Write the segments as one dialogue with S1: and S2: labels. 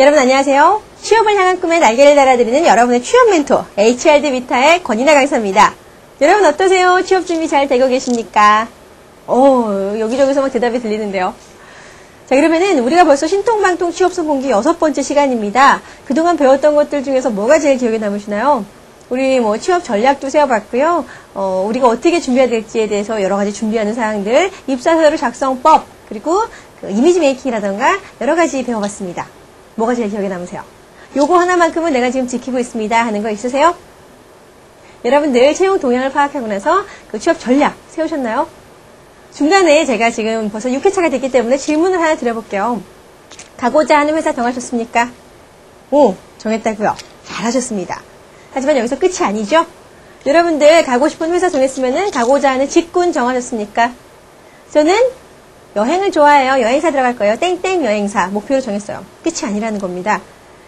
S1: 여러분 안녕하세요. 취업을 향한 꿈에 날개를 달아드리는 여러분의 취업 멘토 HRD 비타의 권인아 강사입니다. 여러분 어떠세요? 취업 준비 잘 되고 계십니까? 오, 여기저기서 막 대답이 들리는데요. 자, 그러면은 우리가 벌써 신통방통 취업 성공기 여섯 번째 시간입니다. 그동안 배웠던 것들 중에서 뭐가 제일 기억에 남으시나요? 우리 뭐 취업 전략도 세워봤고요. 어, 우리가 어떻게 준비해야 될지에 대해서 여러 가지 준비하는 사항들, 입사서류 작성법, 그리고 그 이미지 메이킹이라던가 여러 가지 배워봤습니다. 뭐가 제일 기억에 남으세요? 요거 하나만큼은 내가 지금 지키고 있습니다 하는 거 있으세요? 여러분들 채용 동향을 파악하고 나서 그 취업 전략 세우셨나요? 중간에 제가 지금 벌써 6회차가 됐기 때문에 질문을 하나 드려볼게요. 가고자 하는 회사 정하셨습니까? 오, 정했다고요. 잘하셨습니다. 하지만 여기서 끝이 아니죠? 여러분들 가고 싶은 회사 정했으면은 가고자 하는 직군 정하셨습니까? 저는 여행을 좋아해요. 여행사 들어갈 거예요. 땡땡 여행사 목표를 정했어요. 끝이 아니라는 겁니다.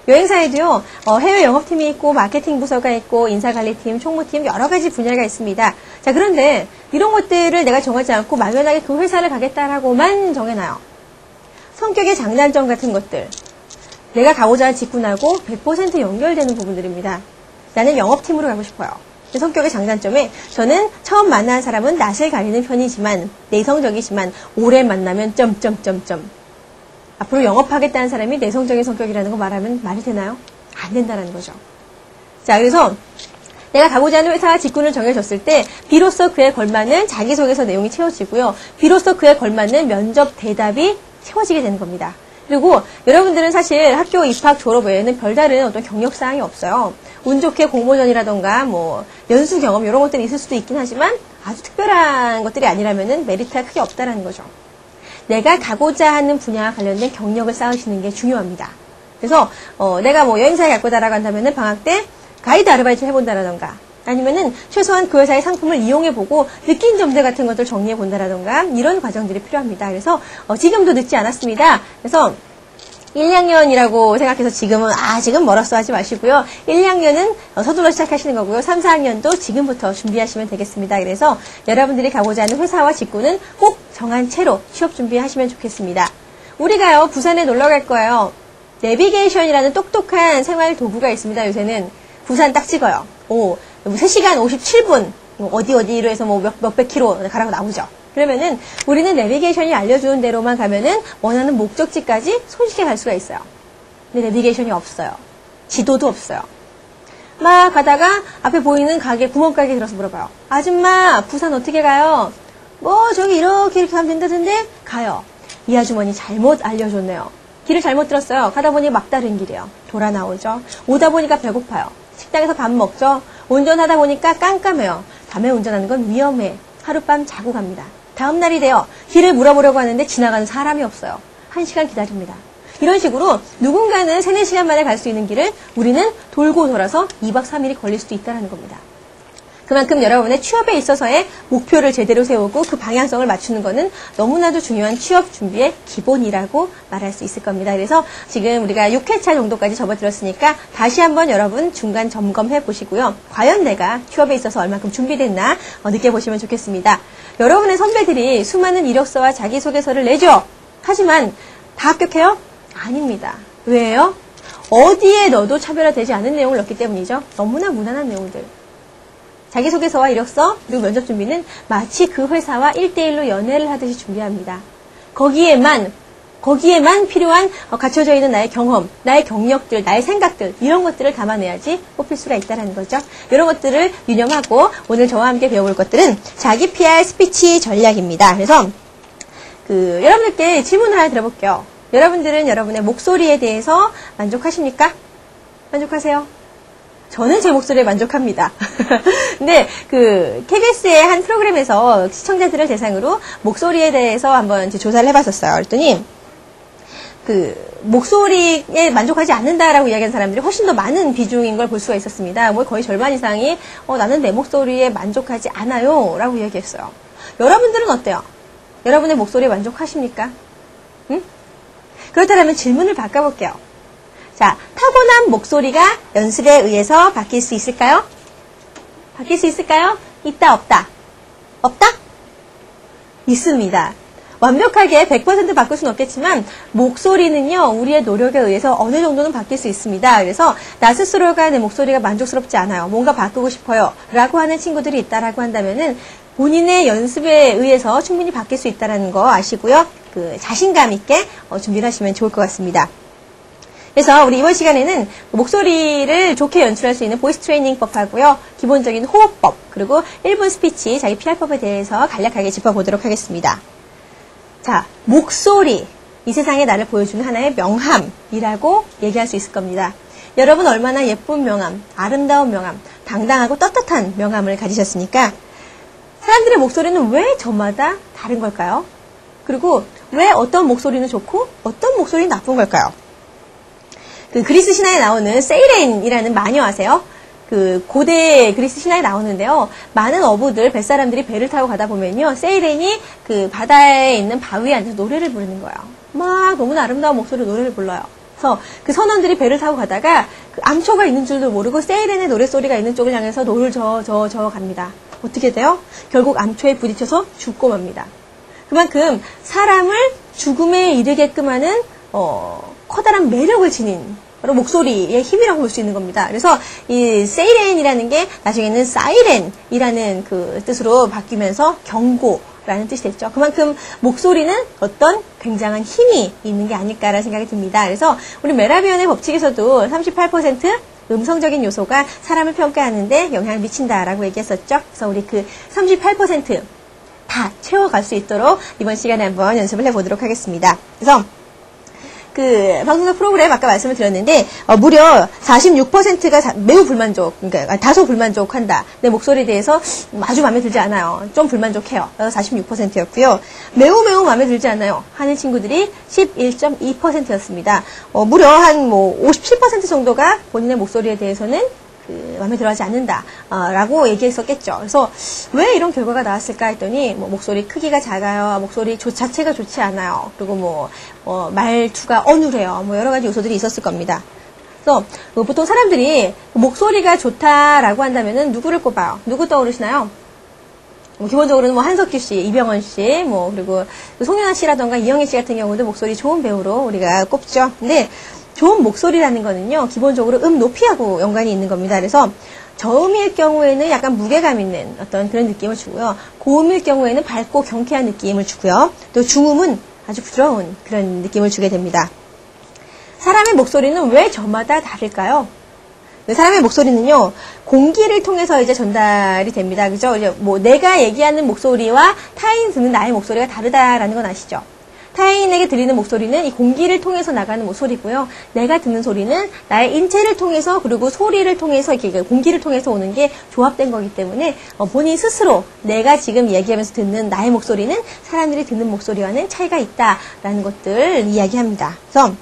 S1: 여행사에도요, 어, 해외 영업팀이 있고, 마케팅 부서가 있고, 인사관리팀, 총무팀, 여러 가지 분야가 있습니다. 자, 그런데 이런 것들을 내가 정하지 않고 막연하게 그 회사를 가겠다라고만 정해놔요. 성격의 장단점 같은 것들. 내가 가고자 할 직군하고 100% 연결되는 부분들입니다. 나는 영업팀으로 가고 싶어요. 내 성격의 장단점에 저는 처음 만난 사람은 낯을 가리는 편이지만 내성적이지만 오래 만나면 점점점점 앞으로 영업하겠다는 사람이 내성적인 성격이라는 거 말하면 말이 되나요? 안 된다는 거죠. 자, 그래서 내가 가고자 하는 회사 직군을 정해줬을 때 비로소 그에 걸맞는 자기소개서 내용이 채워지고요. 비로소 그에 걸맞는 면접 대답이 채워지게 되는 겁니다. 그리고 여러분들은 사실 학교 입학 졸업 외에는 별다른 어떤 경력 사항이 없어요. 운 좋게 공모전이라던가 뭐 연수 경험 이런 것들이 있을 수도 있긴 하지만 아주 특별한 것들이 아니라면은 메리트가 크게 없다라는 거죠. 내가 가고자 하는 분야와 관련된 경력을 쌓으시는 게 중요합니다. 그래서 어, 내가 뭐 여행사에 갈 거다라고 한다면은 방학 때 가이드 아르바이트 해본다라던가 아니면은 최소한 그 회사의 상품을 이용해보고 느낀 점들 같은 것들 정리해본다라던가 이런 과정들이 필요합니다. 그래서 어, 지금도 늦지 않았습니다. 그래서 1, 2학년이라고 생각해서 지금은 아 지금 멀었어 하지 마시고요. 1, 2학년은 서둘러 시작하시는 거고요. 3, 4학년도 지금부터 준비하시면 되겠습니다. 그래서 여러분들이 가고자 하는 회사와 직구는 꼭 정한 채로 취업 준비하시면 좋겠습니다. 우리가요 부산에 놀러 갈 거예요. 내비게이션이라는 똑똑한 생활 도구가 있습니다. 요새는 부산 딱 찍어요. 오 3시간 57분 어디 어디로 해서 뭐 몇, 몇백 킬로 가라고 나오죠. 그러면은 우리는 내비게이션이 알려주는 대로만 가면은 원하는 목적지까지 손쉽게 갈 수가 있어요. 근데 내비게이션이 없어요. 지도도 없어요. 막 가다가 앞에 보이는 가게, 구멍가게 들어서 물어봐요. 아줌마, 부산 어떻게 가요? 뭐, 저기 이렇게 이렇게 가면 된다던데? 가요. 이 아주머니 잘못 알려줬네요. 길을 잘못 들었어요. 가다 보니 막다른 길이에요. 돌아 나오죠. 오다 보니까 배고파요. 식당에서 밥 먹죠. 운전하다 보니까 깜깜해요. 밤에 운전하는 건 위험해. 하룻밤 자고 갑니다. 다음 날이 되어 길을 물어보려고 하는데 지나가는 사람이 없어요. 한 시간 기다립니다. 이런 식으로 누군가는 3, 4시간 만에 갈 수 있는 길을 우리는 돌고 돌아서 2박 3일이 걸릴 수도 있다는 겁니다. 그만큼 여러분의 취업에 있어서의 목표를 제대로 세우고 그 방향성을 맞추는 것은 너무나도 중요한 취업 준비의 기본이라고 말할 수 있을 겁니다. 그래서 지금 우리가 6회차 정도까지 접어들었으니까 다시 한번 여러분 중간 점검해 보시고요. 과연 내가 취업에 있어서 얼마큼 준비됐나 어, 느껴보시면 좋겠습니다. 여러분의 선배들이 수많은 이력서와 자기소개서를 내죠. 하지만 다 합격해요? 아닙니다. 왜요? 어디에 넣어도 차별화되지 않은 내용을 넣기 때문이죠. 너무나 무난한 내용들. 자기소개서와 이력서 그리고 면접 준비는 마치 그 회사와 1대1로 연애를 하듯이 준비합니다. 거기에만 거기에만 필요한 어, 갖춰져 있는 나의 경험, 나의 경력들, 나의 생각들 이런 것들을 담아내야지 뽑힐 수가 있다는 거죠. 이런 것들을 유념하고 오늘 저와 함께 배워볼 것들은 자기 PR 스피치 전략입니다. 그래서 그 여러분들께 질문을 하나 드려볼게요. 여러분들은 여러분의 목소리에 대해서 만족하십니까? 만족하세요? 저는 제 목소리에 만족합니다. 근데 그 KBS의 한 프로그램에서 시청자들을 대상으로 목소리에 대해서 한번 조사를 해봤었어요. 그랬더니 그 목소리에 만족하지 않는다라고 이야기하는 사람들이 훨씬 더 많은 비중인 걸 볼 수가 있었습니다. 뭐 거의 절반 이상이 어, 나는 내 목소리에 만족하지 않아요라고 이야기했어요. 여러분들은 어때요? 여러분의 목소리에 만족하십니까? 응? 그렇다면 질문을 바꿔볼게요. 자, 타고난 목소리가 연습에 의해서 바뀔 수 있을까요? 바뀔 수 있을까요? 있다, 없다? 없다? 있습니다. 완벽하게 100% 바꿀 수는 없겠지만 목소리는요 우리의 노력에 의해서 어느 정도는 바뀔 수 있습니다. 그래서 나 스스로가 내 목소리가 만족스럽지 않아요. 뭔가 바꾸고 싶어요.라고 하는 친구들이 있다라고 한다면은 본인의 연습에 의해서 충분히 바뀔 수 있다는 거 아시고요. 그 자신감 있게 어, 준비를 하시면 좋을 것 같습니다. 그래서 우리 이번 시간에는 목소리를 좋게 연출할 수 있는 보이스 트레이닝법 하고요. 기본적인 호흡법, 그리고 1분 스피치, 자기 PR법에 대해서 간략하게 짚어보도록 하겠습니다. 자, 목소리. 이 세상에 나를 보여주는 하나의 명함이라고 얘기할 수 있을 겁니다. 여러분 얼마나 예쁜 명함, 아름다운 명함, 당당하고 떳떳한 명함을 가지셨습니까? 사람들의 목소리는 왜 저마다 다른 걸까요? 그리고 왜 어떤 목소리는 좋고 어떤 목소리는 나쁜 걸까요? 그 그리스 신화에 나오는 세이렌이라는 마녀 아세요? 그 고대 그리스 신화에 나오는데요. 많은 어부들, 뱃사람들이 배를 타고 가다 보면요. 세이렌이 그 바다에 있는 바위에 앉아서 노래를 부르는 거예요. 막 너무나 아름다운 목소리로 노래를 불러요. 그래서 그 선원들이 배를 타고 가다가 그 암초가 있는 줄도 모르고 세이렌의 노래소리가 있는 쪽을 향해서 노를 저, 저, 저 갑니다. 어떻게 돼요? 결국 암초에 부딪혀서 죽고 맙니다. 그만큼 사람을 죽음에 이르게끔 하는 어, 커다란 매력을 지닌 바로 목소리의 힘이라고 볼 수 있는 겁니다. 그래서 이 세이렌이라는 게 나중에는 사이렌이라는 그 뜻으로 바뀌면서 경고 라는 뜻이 됐죠. 그만큼 목소리는 어떤 굉장한 힘이 있는 게 아닐까라는 생각이 듭니다. 그래서 우리 메라비언의 법칙에서도 38% 음성적인 요소가 사람을 평가하는데 영향을 미친다라고 얘기했었죠. 그래서 우리 그 38%다 채워갈 수 있도록 이번 시간에 한번 연습을 해보도록 하겠습니다. 그래서 그 방송사 프로그램 아까 말씀을 드렸는데 어, 무려 46%가 매우 불만족, 그러니까 다소 불만족한다. 내 목소리에 대해서 아주 마음에 들지 않아요. 좀 불만족해요. 46%였고요. 매우 매우 마음에 들지 않아요. 하는 친구들이 11.2%였습니다. 어, 무려 한 뭐 57% 정도가 본인의 목소리에 대해서는 그 마음에 들어하지 않는다라고 어, 얘기했었겠죠. 그래서 왜 이런 결과가 나왔을까 했더니 뭐 목소리 크기가 작아요, 목소리 조, 자체가 좋지 않아요, 그리고 뭐 어, 말투가 어눌해요, 뭐 여러 가지 요소들이 있었을 겁니다. 그래서 뭐 보통 사람들이 목소리가 좋다라고 한다면은 누구를 꼽아요? 누구 떠오르시나요? 뭐 기본적으로는 뭐 한석규 씨, 이병헌 씨, 뭐 그리고 송영아 씨라던가 이영애 씨 같은 경우도 목소리 좋은 배우로 우리가 꼽죠. 근데 좋은 목소리라는 거는요, 기본적으로 음 높이하고 연관이 있는 겁니다. 그래서 저음일 경우에는 약간 무게감 있는 어떤 그런 느낌을 주고요. 고음일 경우에는 밝고 경쾌한 느낌을 주고요. 또 중음은 아주 부드러운 그런 느낌을 주게 됩니다. 사람의 목소리는 왜 저마다 다를까요? 사람의 목소리는요, 공기를 통해서 이제 전달이 됩니다. 그죠? 뭐 내가 얘기하는 목소리와 타인 듣는 나의 목소리가 다르다라는 건 아시죠? 타인에게 들리는 목소리는 이 공기를 통해서 나가는 뭐 소리고요. 내가 듣는 소리는 나의 인체를 통해서 그리고 소리를 통해서 이렇게 공기를 통해서 오는 게 조합된 거기 때문에 어, 본인 스스로 내가 지금 얘기하면서 듣는 나의 목소리는 사람들이 듣는 목소리와는 차이가 있다라는 것들 이야기합니다. 그래서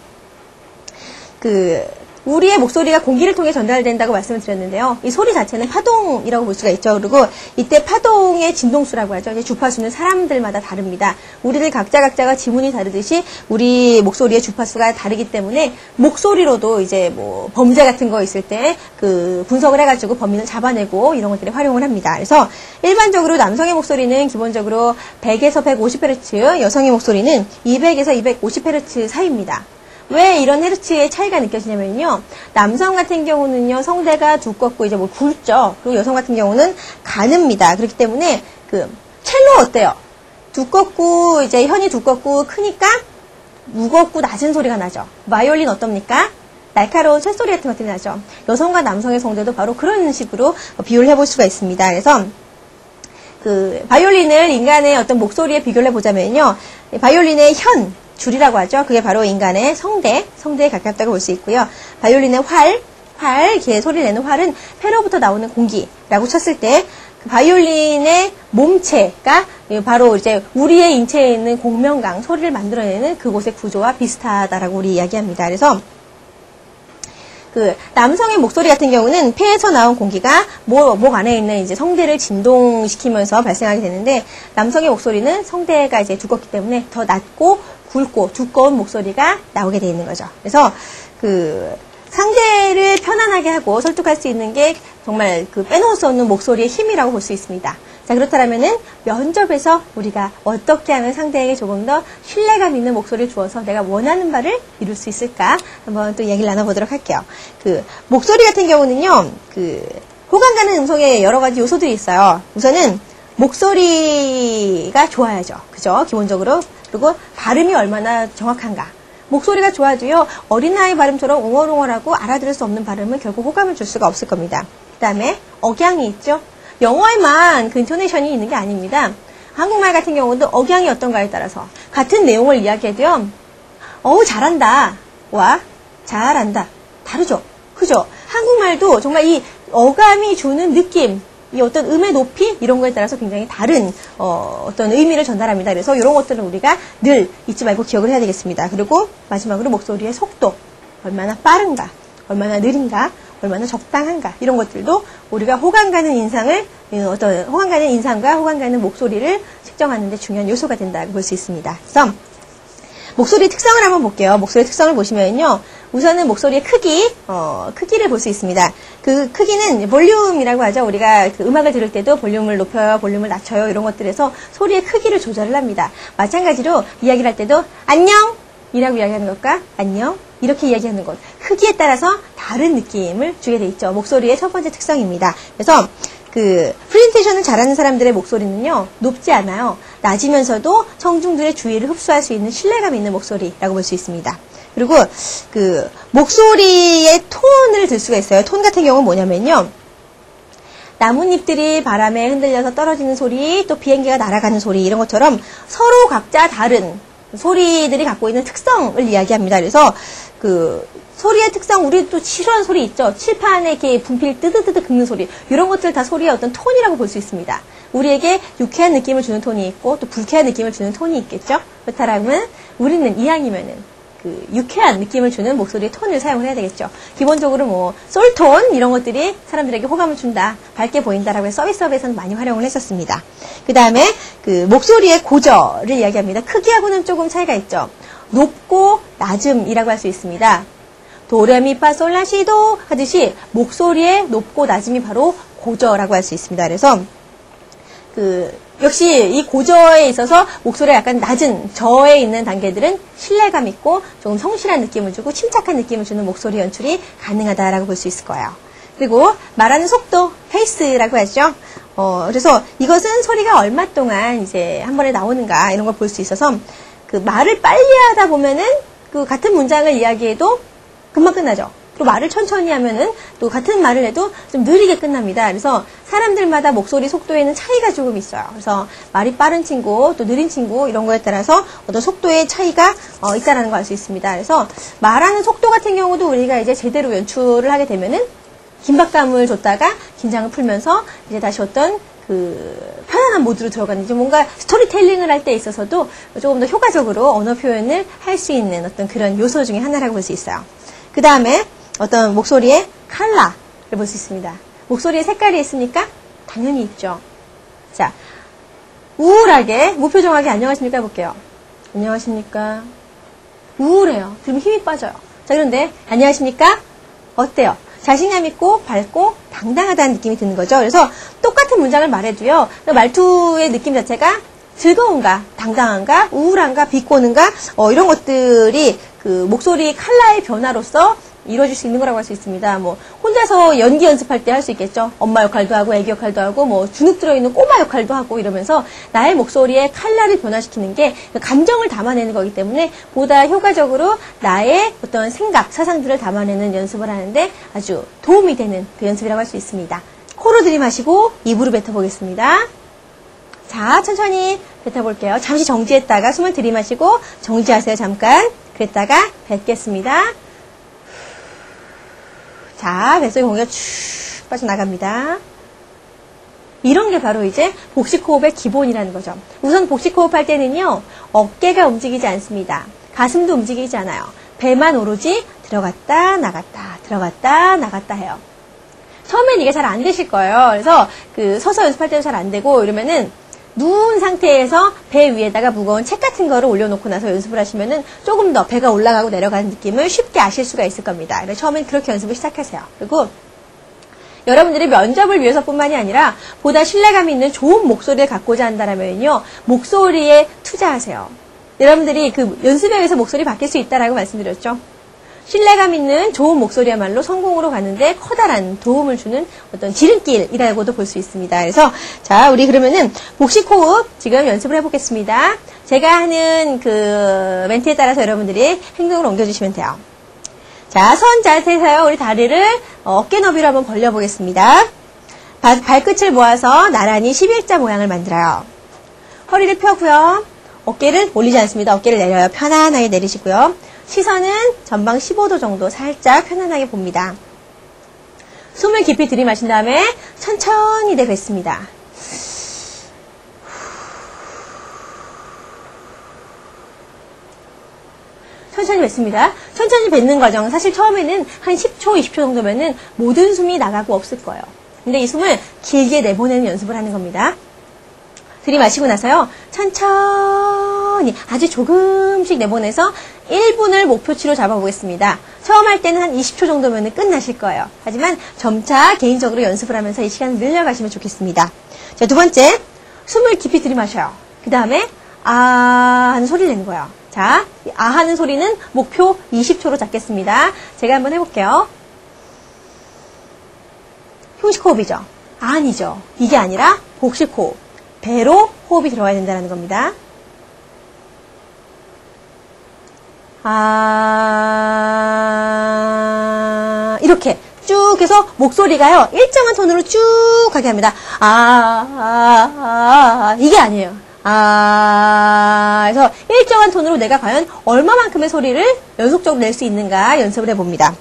S1: 그 우리의 목소리가 공기를 통해 전달된다고 말씀을 드렸는데요. 이 소리 자체는 파동이라고 볼 수가 있죠. 그리고 이때 파동의 진동수라고 하죠. 이제 주파수는 사람들마다 다릅니다. 우리들 각자 각자가 지문이 다르듯이 우리 목소리의 주파수가 다르기 때문에 목소리로도 이제 뭐 범죄 같은 거 있을 때 그 분석을 해가지고 범인을 잡아내고 이런 것들을 활용을 합니다. 그래서 일반적으로 남성의 목소리는 기본적으로 100에서 150Hz, 여성의 목소리는 200에서 250Hz 사이입니다. 왜 이런 헤르츠의 차이가 느껴지냐면요. 남성 같은 경우는요, 성대가 두껍고 이제 뭐 굵죠. 그리고 여성 같은 경우는 가늡니다. 그렇기 때문에 그 첼로 어때요? 두껍고 이제 현이 두껍고 크니까 무겁고 낮은 소리가 나죠. 바이올린 어떻습니까? 날카로운 쇳소리 같은 것들이 나죠. 여성과 남성의 성대도 바로 그런 식으로 비교를 해볼 수가 있습니다. 그래서 그 바이올린을 인간의 어떤 목소리에 비교를 해보자면요. 바이올린의 현, 줄이라고 하죠. 그게 바로 인간의 성대, 성대에 가깝다고 볼 수 있고요. 바이올린의 활, 활, 이렇게 소리를 내는 활은 폐로부터 나오는 공기라고 쳤을 때, 그 바이올린의 몸체가 바로 이제 우리의 인체에 있는 공명강, 소리를 만들어내는 그곳의 구조와 비슷하다라고 우리 이야기합니다. 그래서 그 남성의 목소리 같은 경우는 폐에서 나온 공기가 목, 목 안에 있는 이제 성대를 진동시키면서 발생하게 되는데 남성의 목소리는 성대가 이제 두껍기 때문에 더 낮고 굵고 두꺼운 목소리가 나오게 되어 있는 거죠. 그래서 그 상대를 편안하게 하고 설득할 수 있는 게 정말 그 빼놓을 수 없는 목소리의 힘이라고 볼 수 있습니다. 자, 그렇다면은 면접에서 우리가 어떻게 하면 상대에게 조금 더 신뢰감 있는 목소리를 주어서 내가 원하는 바를 이룰 수 있을까? 한번 또 얘기를 나눠보도록 할게요. 그, 목소리 같은 경우는요, 그, 호감 가는 음성에 여러 가지 요소들이 있어요. 우선은 목소리가 좋아야죠. 그죠? 기본적으로. 그리고 발음이 얼마나 정확한가. 목소리가 좋아도요, 어린아이 발음처럼 웅얼웅얼하고 알아들을 수 없는 발음은 결국 호감을 줄 수가 없을 겁니다. 그 다음에 억양이 있죠? 영어에만 그 인토네이션이 있는 게 아닙니다. 한국말 같은 경우도 억양이 어떤가에 따라서 같은 내용을 이야기해도요, 어우, 잘한다. 와, 잘한다. 다르죠? 그죠? 한국말도 정말 이 어감이 주는 느낌, 이 어떤 음의 높이 이런 거에 따라서 굉장히 다른 어, 떤 의미를 전달합니다. 그래서 이런 것들은 우리가 늘 잊지 말고 기억을 해야 되겠습니다. 그리고 마지막으로 목소리의 속도 얼마나 빠른가, 얼마나 느린가, 얼마나 적당한가 이런 것들도 우리가 호감 가는 인상을 어, 어떤 호감 가는 인상과 호감 가는 목소리를 측정하는 데 중요한 요소가 된다고 볼 수 있습니다. 그래서 목소리 특성을 한번 볼게요. 목소리 특성을 보시면요. 우선은 목소리의 크기, 어, 크기를 볼 수 있습니다. 그 크기는 볼륨이라고 하죠. 우리가 그 음악을 들을 때도 볼륨을 높여요, 볼륨을 낮춰요, 이런 것들에서 소리의 크기를 조절을 합니다. 마찬가지로 이야기를 할 때도 안녕! 이라고 이야기하는 것과 안녕! 이렇게 이야기하는 것. 크기에 따라서 다른 느낌을 주게 돼 있죠. 목소리의 첫 번째 특성입니다. 그래서 그 프레젠테이션을 잘하는 사람들의 목소리는요 높지 않아요. 낮으면서도 청중들의 주의를 흡수할 수 있는 신뢰감 있는 목소리라고 볼 수 있습니다. 그리고 그 목소리의 톤을 들 수가 있어요. 톤 같은 경우는 뭐냐면요. 나뭇잎들이 바람에 흔들려서 떨어지는 소리 또 비행기가 날아가는 소리 이런 것처럼 서로 각자 다른 소리들이 갖고 있는 특성을 이야기합니다 그래서 그 소리의 특성, 우리 또 싫어하는 소리 있죠? 칠판에 이렇게 분필 뜨드드드 긁는 소리. 이런 것들 다 소리의 어떤 톤이라고 볼 수 있습니다. 우리에게 유쾌한 느낌을 주는 톤이 있고 또 불쾌한 느낌을 주는 톤이 있겠죠? 그렇다면 우리는 이왕이면은 그 유쾌한 느낌을 주는 목소리의 톤을 사용을 해야 되겠죠. 기본적으로 뭐 솔톤 이런 것들이 사람들에게 호감을 준다, 밝게 보인다라고 해서 서비스업에서는 많이 활용을 했었습니다. 그 다음에 그 목소리의 고저를 이야기합니다. 크기하고는 조금 차이가 있죠. 높고 낮음이라고 할 수 있습니다. 도레미파솔라시도 하듯이 목소리의 높고 낮음이 바로 고저라고 할 수 있습니다. 그래서 그 역시 이 고저에 있어서 목소리가 약간 낮은 저에 있는 단계들은 신뢰감 있고 조금 성실한 느낌을 주고 침착한 느낌을 주는 목소리 연출이 가능하다라고 볼 수 있을 거예요. 그리고 말하는 속도, 페이스라고 하죠. 어, 그래서 이것은 소리가 얼마 동안 이제 한 번에 나오는가 이런 걸 볼 수 있어서 그 말을 빨리 하다 보면은 그 같은 문장을 이야기해도 금방 끝나죠. 또 말을 천천히 하면은 또 같은 말을 해도 좀 느리게 끝납니다. 그래서 사람들마다 목소리 속도에는 차이가 조금 있어요. 그래서 말이 빠른 친구, 또 느린 친구 이런 거에 따라서 어떤 속도의 차이가 어, 있다라는 걸 알 수 있습니다. 그래서 말하는 속도 같은 경우도 우리가 이제 제대로 연출을 하게 되면은 긴박감을 줬다가 긴장을 풀면서 이제 다시 어떤 그 편안한 모드로 들어가는 이제 뭔가 스토리텔링을 할 때 있어서도 조금 더 효과적으로 언어 표현을 할 수 있는 어떤 그런 요소 중에 하나라고 볼 수 있어요. 그 다음에 어떤 목소리의 칼라를 볼 수 있습니다. 목소리에 색깔이 있습니까? 당연히 있죠. 자, 우울하게, 무표정하게 안녕하십니까 해볼게요. 안녕하십니까? 우울해요. 그러면 힘이 빠져요. 자, 그런데 안녕하십니까? 어때요? 자신감 있고 밝고 당당하다는 느낌이 드는 거죠. 그래서 똑같은 문장을 말해도요. 그 말투의 느낌 자체가 즐거운가, 당당한가, 우울한가, 비꼬는가 어, 이런 것들이 그 목소리 칼라의 변화로서 이루어질 수 있는 거라고 할 수 있습니다. 뭐 혼자서 연기 연습할 때 할 수 있겠죠. 엄마 역할도 하고 애기 역할도 하고 뭐 주눅 들어 있는 꼬마 역할도 하고 이러면서 나의 목소리의 칼라를 변화시키는 게 그 감정을 담아내는 거기 때문에 보다 효과적으로 나의 어떤 생각, 사상들을 담아내는 연습을 하는데 아주 도움이 되는 그 연습이라고 할 수 있습니다. 코로 들이마시고 입으로 뱉어보겠습니다. 자, 천천히 뱉어볼게요. 잠시 정지했다가 숨을 들이마시고 정지하세요, 잠깐. 그랬다가 뱉겠습니다. 자, 뱃속에 공기가 쭉 빠져나갑니다. 이런 게 바로 이제 복식호흡의 기본이라는 거죠. 우선 복식호흡 할 때는요, 어깨가 움직이지 않습니다. 가슴도 움직이지 않아요. 배만 오로지 들어갔다, 나갔다, 들어갔다, 나갔다 해요. 처음엔 이게 잘 안 되실 거예요. 그래서 그 서서 연습할 때도 잘 안 되고 이러면은 누운 상태에서 배 위에다가 무거운 책 같은 거를 올려놓고 나서 연습을 하시면은 조금 더 배가 올라가고 내려가는 느낌을 쉽게 아실 수가 있을 겁니다. 그래서 처음엔 그렇게 연습을 시작하세요. 그리고 여러분들이 면접을 위해서뿐만이 아니라 보다 신뢰감 있는 좋은 목소리를 갖고자 한다면요 목소리에 투자하세요. 여러분들이 그 연습에 의해서 목소리 바뀔 수 있다라고 말씀드렸죠. 신뢰감 있는 좋은 목소리야말로 성공으로 가는데 커다란 도움을 주는 어떤 지름길이라고도 볼 수 있습니다. 그래서 자 우리 그러면은 복식 호흡 지금 연습을 해보겠습니다. 제가 하는 그 멘트에 따라서 여러분들이 행동을 옮겨주시면 돼요. 자, 선 자세에서요, 우리 다리를 어깨 너비로 한번 벌려보겠습니다. 바- 발끝을 모아서 나란히 11자 모양을 만들어요. 허리를 펴고요. 어깨를 올리지 않습니다. 어깨를 내려요. 편안하게 내리시고요. 시선은 전방 15도 정도 살짝 편안하게 봅니다. 숨을 깊이 들이마신 다음에 천천히 내뱉습니다. 천천히 뱉습니다. 천천히 뱉는 과정, 사실 처음에는 한 10초, 20초 정도면은 모든 숨이 나가고 없을 거예요. 근데 이 숨을 길게 내보내는 연습을 하는 겁니다. 들이마시고 나서요, 천천히 아주 조금씩 내보내서 1분을 목표치로 잡아보겠습니다. 처음 할 때는 한 20초 정도면 끝나실 거예요. 하지만 점차 개인적으로 연습을 하면서 이 시간을 늘려가시면 좋겠습니다. 자, 두 번째, 숨을 깊이 들이마셔요. 그 다음에, 아 하는 소리를 내는 거예요. 자, 이아 하는 소리는 목표 20초로 잡겠습니다. 제가 한번 해볼게요. 흉식 호흡이죠. 아니죠. 이게 아니라 복식 호흡. 배로 호흡이 들어가야 된다는 겁니다. 아, 이렇게 쭉 해서 목소리가요, 일정한 톤으로 쭉 가게 합니다. 아, 아, 아, 아. 이게 아니에요. 아, 그래서 일정한 톤으로 내가 과연 얼마만큼의 소리를 연속적으로 낼 수 있는가 연습을 해봅니다.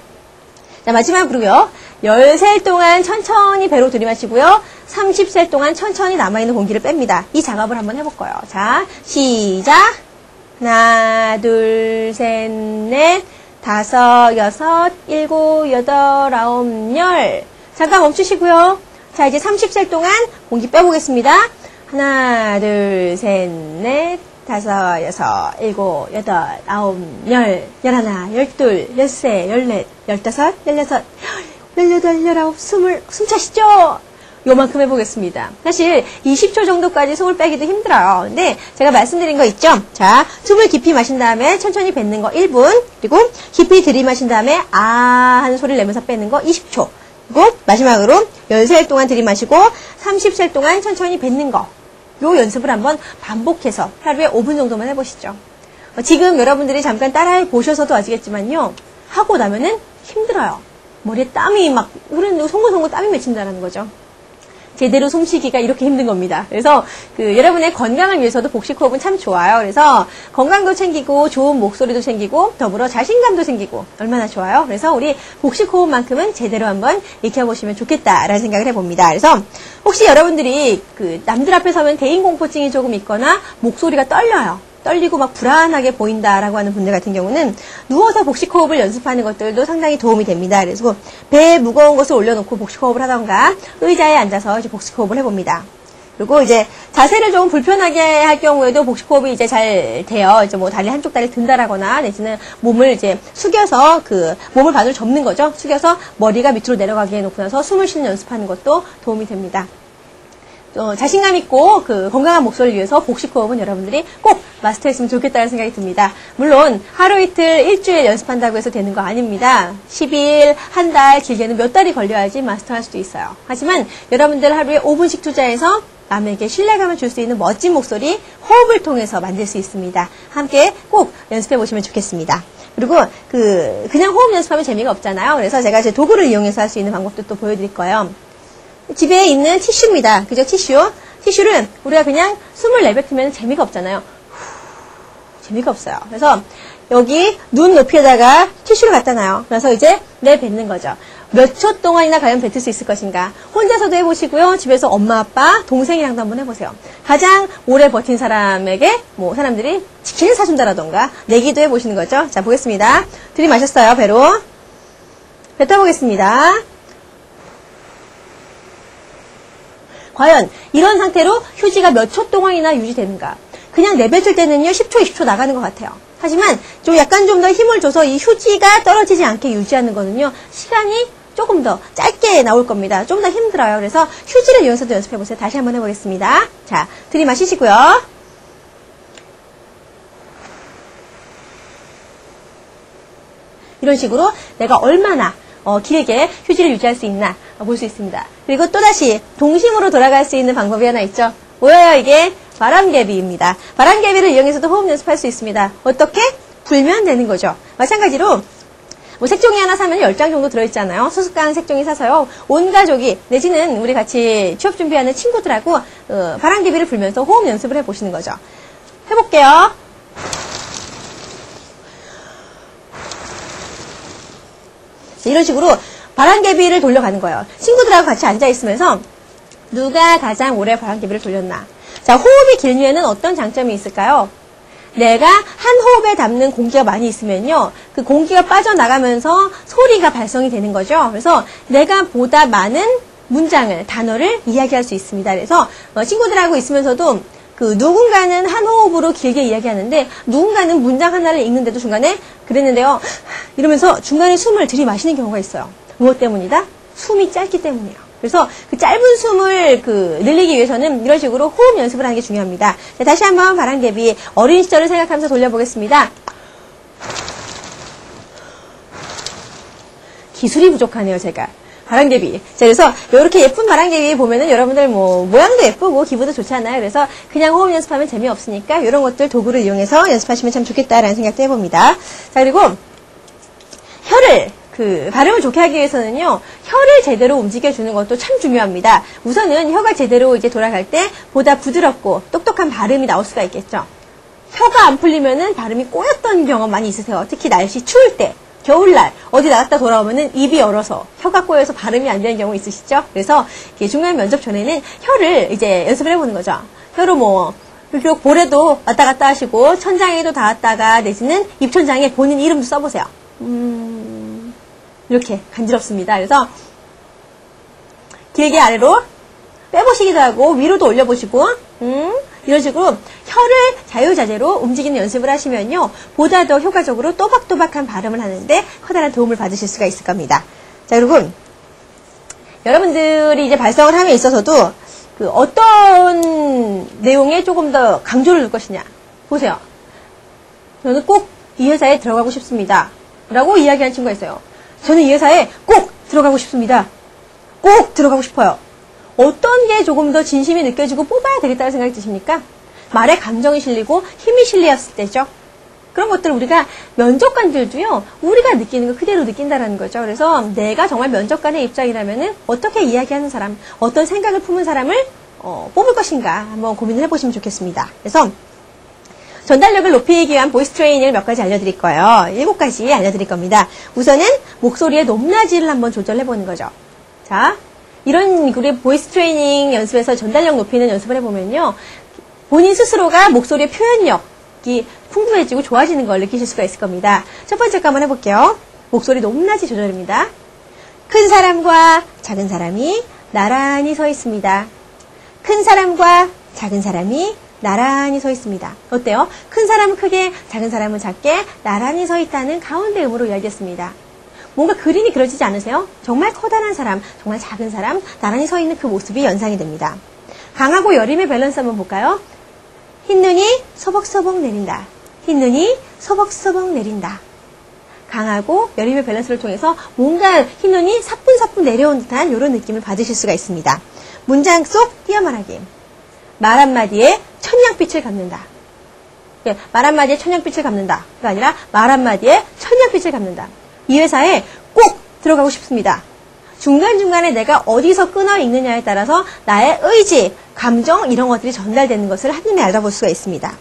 S1: 자, 마지막 으로요. 10셀 동안 천천히 배로 들이마시고요. 30셀 동안 천천히 남아있는 공기를 뺍니다. 이 작업을 한번 해볼 거예요. 자, 시작. 하나, 둘, 셋, 넷, 다섯, 여섯, 일곱, 여덟, 아홉, 열. 잠깐 멈추시고요. 자, 이제 30셀 동안 공기 빼보겠습니다. 하나, 둘, 셋, 넷, 다섯, 여섯, 일곱, 여덟, 아홉, 열, 열하나, 열둘, 열세, 열넷, 열다섯, 열여섯, 열여덟, 열아홉, 스물, 숨 차시죠? 요만큼 해보겠습니다. 사실 20초 정도까지 숨을 빼기도 힘들어요. 근데 제가 말씀드린 거 있죠? 자, 숨을 깊이 마신 다음에 천천히 뱉는 거 1분, 그리고 깊이 들이마신 다음에 아 하는 소리를 내면서 빼는 거 20초. 그리고 마지막으로 10셀 동안 들이마시고 30셀 동안 천천히 뱉는 거. 요 연습을 한번 반복해서 하루에 5분 정도만 해보시죠. 어, 지금 여러분들이 잠깐 따라해 보셔서도 아시겠지만요. 하고 나면은 힘들어요. 머리에 땀이 막 흐르는 송글송글 땀이 맺힌다는 거죠. 제대로 숨쉬기가 이렇게 힘든 겁니다. 그래서 그 여러분의 건강을 위해서도 복식 호흡은 참 좋아요. 그래서 건강도 챙기고 좋은 목소리도 챙기고 더불어 자신감도 생기고 얼마나 좋아요. 그래서 우리 복식 호흡만큼은 제대로 한번 익혀보시면 좋겠다라는 생각을 해봅니다. 그래서 혹시 여러분들이 그 남들 앞에 서면 대인 공포증이 조금 있거나 목소리가 떨려요. 떨리고 막 불안하게 보인다라고 하는 분들 같은 경우는 누워서 복식 호흡을 연습하는 것들도 상당히 도움이 됩니다. 그래서 배에 무거운 것을 올려놓고 복식 호흡을 하던가 의자에 앉아서 이제 복식 호흡을 해봅니다. 그리고 이제 자세를 좀 불편하게 할 경우에도 복식 호흡이 이제 잘 돼요. 이제 뭐 다리 한쪽 다리 든다라거나 내지는 몸을 이제 숙여서 그 몸을 반으로 접는 거죠. 숙여서 머리가 밑으로 내려가게 해놓고 나서 숨을 쉬는 연습하는 것도 도움이 됩니다. 어, 자신감 있고 그 건강한 목소리를 위해서 복식 호흡은 여러분들이 꼭 마스터했으면 좋겠다는 생각이 듭니다. 물론 하루 이틀 일주일 연습한다고 해서 되는 거 아닙니다. 10일, 한 달, 길게는 몇 달이 걸려야지 마스터할 수도 있어요. 하지만 여러분들 하루에 5분씩 투자해서 남에게 신뢰감을 줄 수 있는 멋진 목소리 호흡을 통해서 만들 수 있습니다. 함께 꼭 연습해 보시면 좋겠습니다. 그리고 그 그냥 호흡 연습하면 재미가 없잖아요. 그래서 제가 제 도구를 이용해서 할 수 있는 방법도 또 보여드릴 거예요. 집에 있는 티슈입니다. 그죠? 티슈. 티슈를 우리가 그냥 숨을 내뱉으면 재미가 없잖아요. 후, 재미가 없어요. 그래서 여기 눈 높이에다가 티슈를 갖다 놔요. 그래서 이제 내뱉는 거죠. 몇 초 동안이나 과연 뱉을 수 있을 것인가. 혼자서도 해보시고요. 집에서 엄마, 아빠, 동생이랑도 한번 해보세요. 가장 오래 버틴 사람에게 뭐 사람들이 치킨을 사준다라던가 내기도 해보시는 거죠. 자, 보겠습니다. 들이마셨어요, 배로. 뱉어보겠습니다. 과연 이런 상태로 휴지가 몇 초 동안이나 유지되는가? 그냥 내뱉을 때는요, 10초, 20초 나가는 것 같아요. 하지만 좀 약간 좀 더 힘을 줘서 이 휴지가 떨어지지 않게 유지하는 거는요, 시간이 조금 더 짧게 나올 겁니다. 좀 더 힘들어요. 그래서 휴지를 이용해서도 연습해 보세요. 다시 한번 해보겠습니다. 자, 들이마시시고요. 이런 식으로 내가 얼마나 어, 길게 휴지를 유지할 수 있나 어, 볼 수 있습니다. 그리고 또다시 동심으로 돌아갈 수 있는 방법이 하나 있죠. 뭐예요 이게? 바람개비입니다. 바람개비를 이용해서도 호흡 연습할 수 있습니다. 어떻게? 불면 되는 거죠. 마찬가지로 뭐 색종이 하나 사면 10장 정도 들어있잖아요. 수습강 색종이 사서요. 온 가족이 내지는 우리 같이 취업 준비하는 친구들하고 어, 바람개비를 불면서 호흡 연습을 해보시는 거죠. 해볼게요. 이런 식으로 바람개비를 돌려가는 거예요. 친구들하고 같이 앉아있으면서 누가 가장 오래 바람개비를 돌렸나. 자, 호흡이 길면은 어떤 장점이 있을까요? 내가 한 호흡에 담는 공기가 많이 있으면요. 그 공기가 빠져나가면서 소리가 발성이 되는 거죠. 그래서 내가 보다 많은 문장을, 단어를 이야기할 수 있습니다. 그래서 어, 친구들하고 있으면서도 그 누군가는 한 호흡으로 길게 이야기하는데 누군가는 문장 하나를 읽는데도 중간에 그랬는데요. 이러면서 중간에 숨을 들이마시는 경우가 있어요. 무엇 때문이다? 숨이 짧기 때문이에요. 그래서 그 짧은 숨을 그 늘리기 위해서는 이런 식으로 호흡 연습을 하는 게 중요합니다. 자, 다시 한번 바람개비 어린 시절을 생각하면서 돌려보겠습니다. 기술이 부족하네요, 제가. 바람개비. 자, 그래서 이렇게 예쁜 바람개비 보면은 여러분들 뭐 모양도 예쁘고 기분도 좋잖아요. 그래서 그냥 호흡 연습하면 재미없으니까 이런 것들 도구를 이용해서 연습하시면 참 좋겠다라는 생각도 해봅니다. 자, 그리고 그 발음을 좋게 하기 위해서는요 혀를 제대로 움직여 주는 것도 참 중요합니다. 우선은 혀가 제대로 이제 돌아갈 때 보다 부드럽고 똑똑한 발음이 나올 수가 있겠죠. 혀가 안 풀리면은 발음이 꼬였던 경험 많이 있으세요. 특히 날씨 추울 때. 겨울날 어디 나갔다 돌아오면은 입이 얼어서 혀가 꼬여서 발음이 안 되는 경우 있으시죠? 그래서 중요한 면접 전에는 혀를 이제 연습을 해보는 거죠. 혀로 뭐 그리고 볼에도 왔다 갔다 하시고 천장에도 닿았다가 내지는 입천장에 본인 이름도 써보세요. 음, 이렇게 간지럽습니다. 그래서 길게 아래로 빼보시기도 하고 위로도 올려보시고 음, 이런 식으로 혀를 자유자재로 움직이는 연습을 하시면요 보다 더 효과적으로 또박또박한 발음을 하는데 커다란 도움을 받으실 수가 있을 겁니다. 자 여러분 여러분들이 이제 발성을 함에 있어서도 그 어떤 내용에 조금 더 강조를 둘 것이냐 보세요. 저는 꼭 이 회사에 들어가고 싶습니다. 라고 이야기하는 친구가 있어요. 저는 이 회사에 꼭 들어가고 싶습니다. 꼭 들어가고 싶어요. 어떤 게 조금 더 진심이 느껴지고 뽑아야 되겠다는 생각이 드십니까? 말에 감정이 실리고 힘이 실렸을 때죠. 그런 것들 우리가 면접관들도요, 우리가 느끼는 거 그대로 느낀다라는 거죠. 그래서 내가 정말 면접관의 입장이라면은 어떻게 이야기하는 사람, 어떤 생각을 품은 사람을 어, 뽑을 것인가 한번 고민을 해보시면 좋겠습니다. 그래서 전달력을 높이기 위한 보이스 트레이닝을 몇 가지 알려드릴 거예요. 일곱 가지 알려드릴 겁니다. 우선은 목소리의 높낮이를 한번 조절해보는 거죠. 자, 이런 우리 보이스 트레이닝 연습에서 전달력 높이는 연습을 해보면요. 본인 스스로가 목소리의 표현력이 풍부해지고 좋아지는 걸 느끼실 수가 있을 겁니다. 첫 번째 거 한번 해볼게요. 목소리 높낮이 조절입니다. 큰 사람과 작은 사람이 나란히 서 있습니다. 큰 사람과 작은 사람이 나란히 서 있습니다. 어때요? 큰 사람은 크게, 작은 사람은 작게 나란히 서 있다는 가운데 음으로 이야기했습니다. 뭔가 그림이 그려지지 않으세요? 정말 커다란 사람, 정말 작은 사람, 나란히 서 있는 그 모습이 연상이 됩니다. 강하고 여림의 밸런스 한번 볼까요? 흰 눈이 서벅서벅 내린다. 흰 눈이 서벅서벅 내린다. 강하고 여림의 밸런스를 통해서 뭔가 흰 눈이 사뿐사뿐 내려온 듯한 이런 느낌을 받으실 수가 있습니다. 문장 속 띄어말하기. 말 한마디에 천냥빚을 갚는다. 예, 말 한마디에 천냥빚을 갚는다가 아니라 말 한마디에 천냥빚을 갚는다. 이 회사에 꼭 들어가고 싶습니다. 중간중간에 내가 어디서 끊어 읽느냐에 따라서 나의 의지, 감정 이런 것들이 전달되는 것을 한눈에 알아볼 수가 있습니다.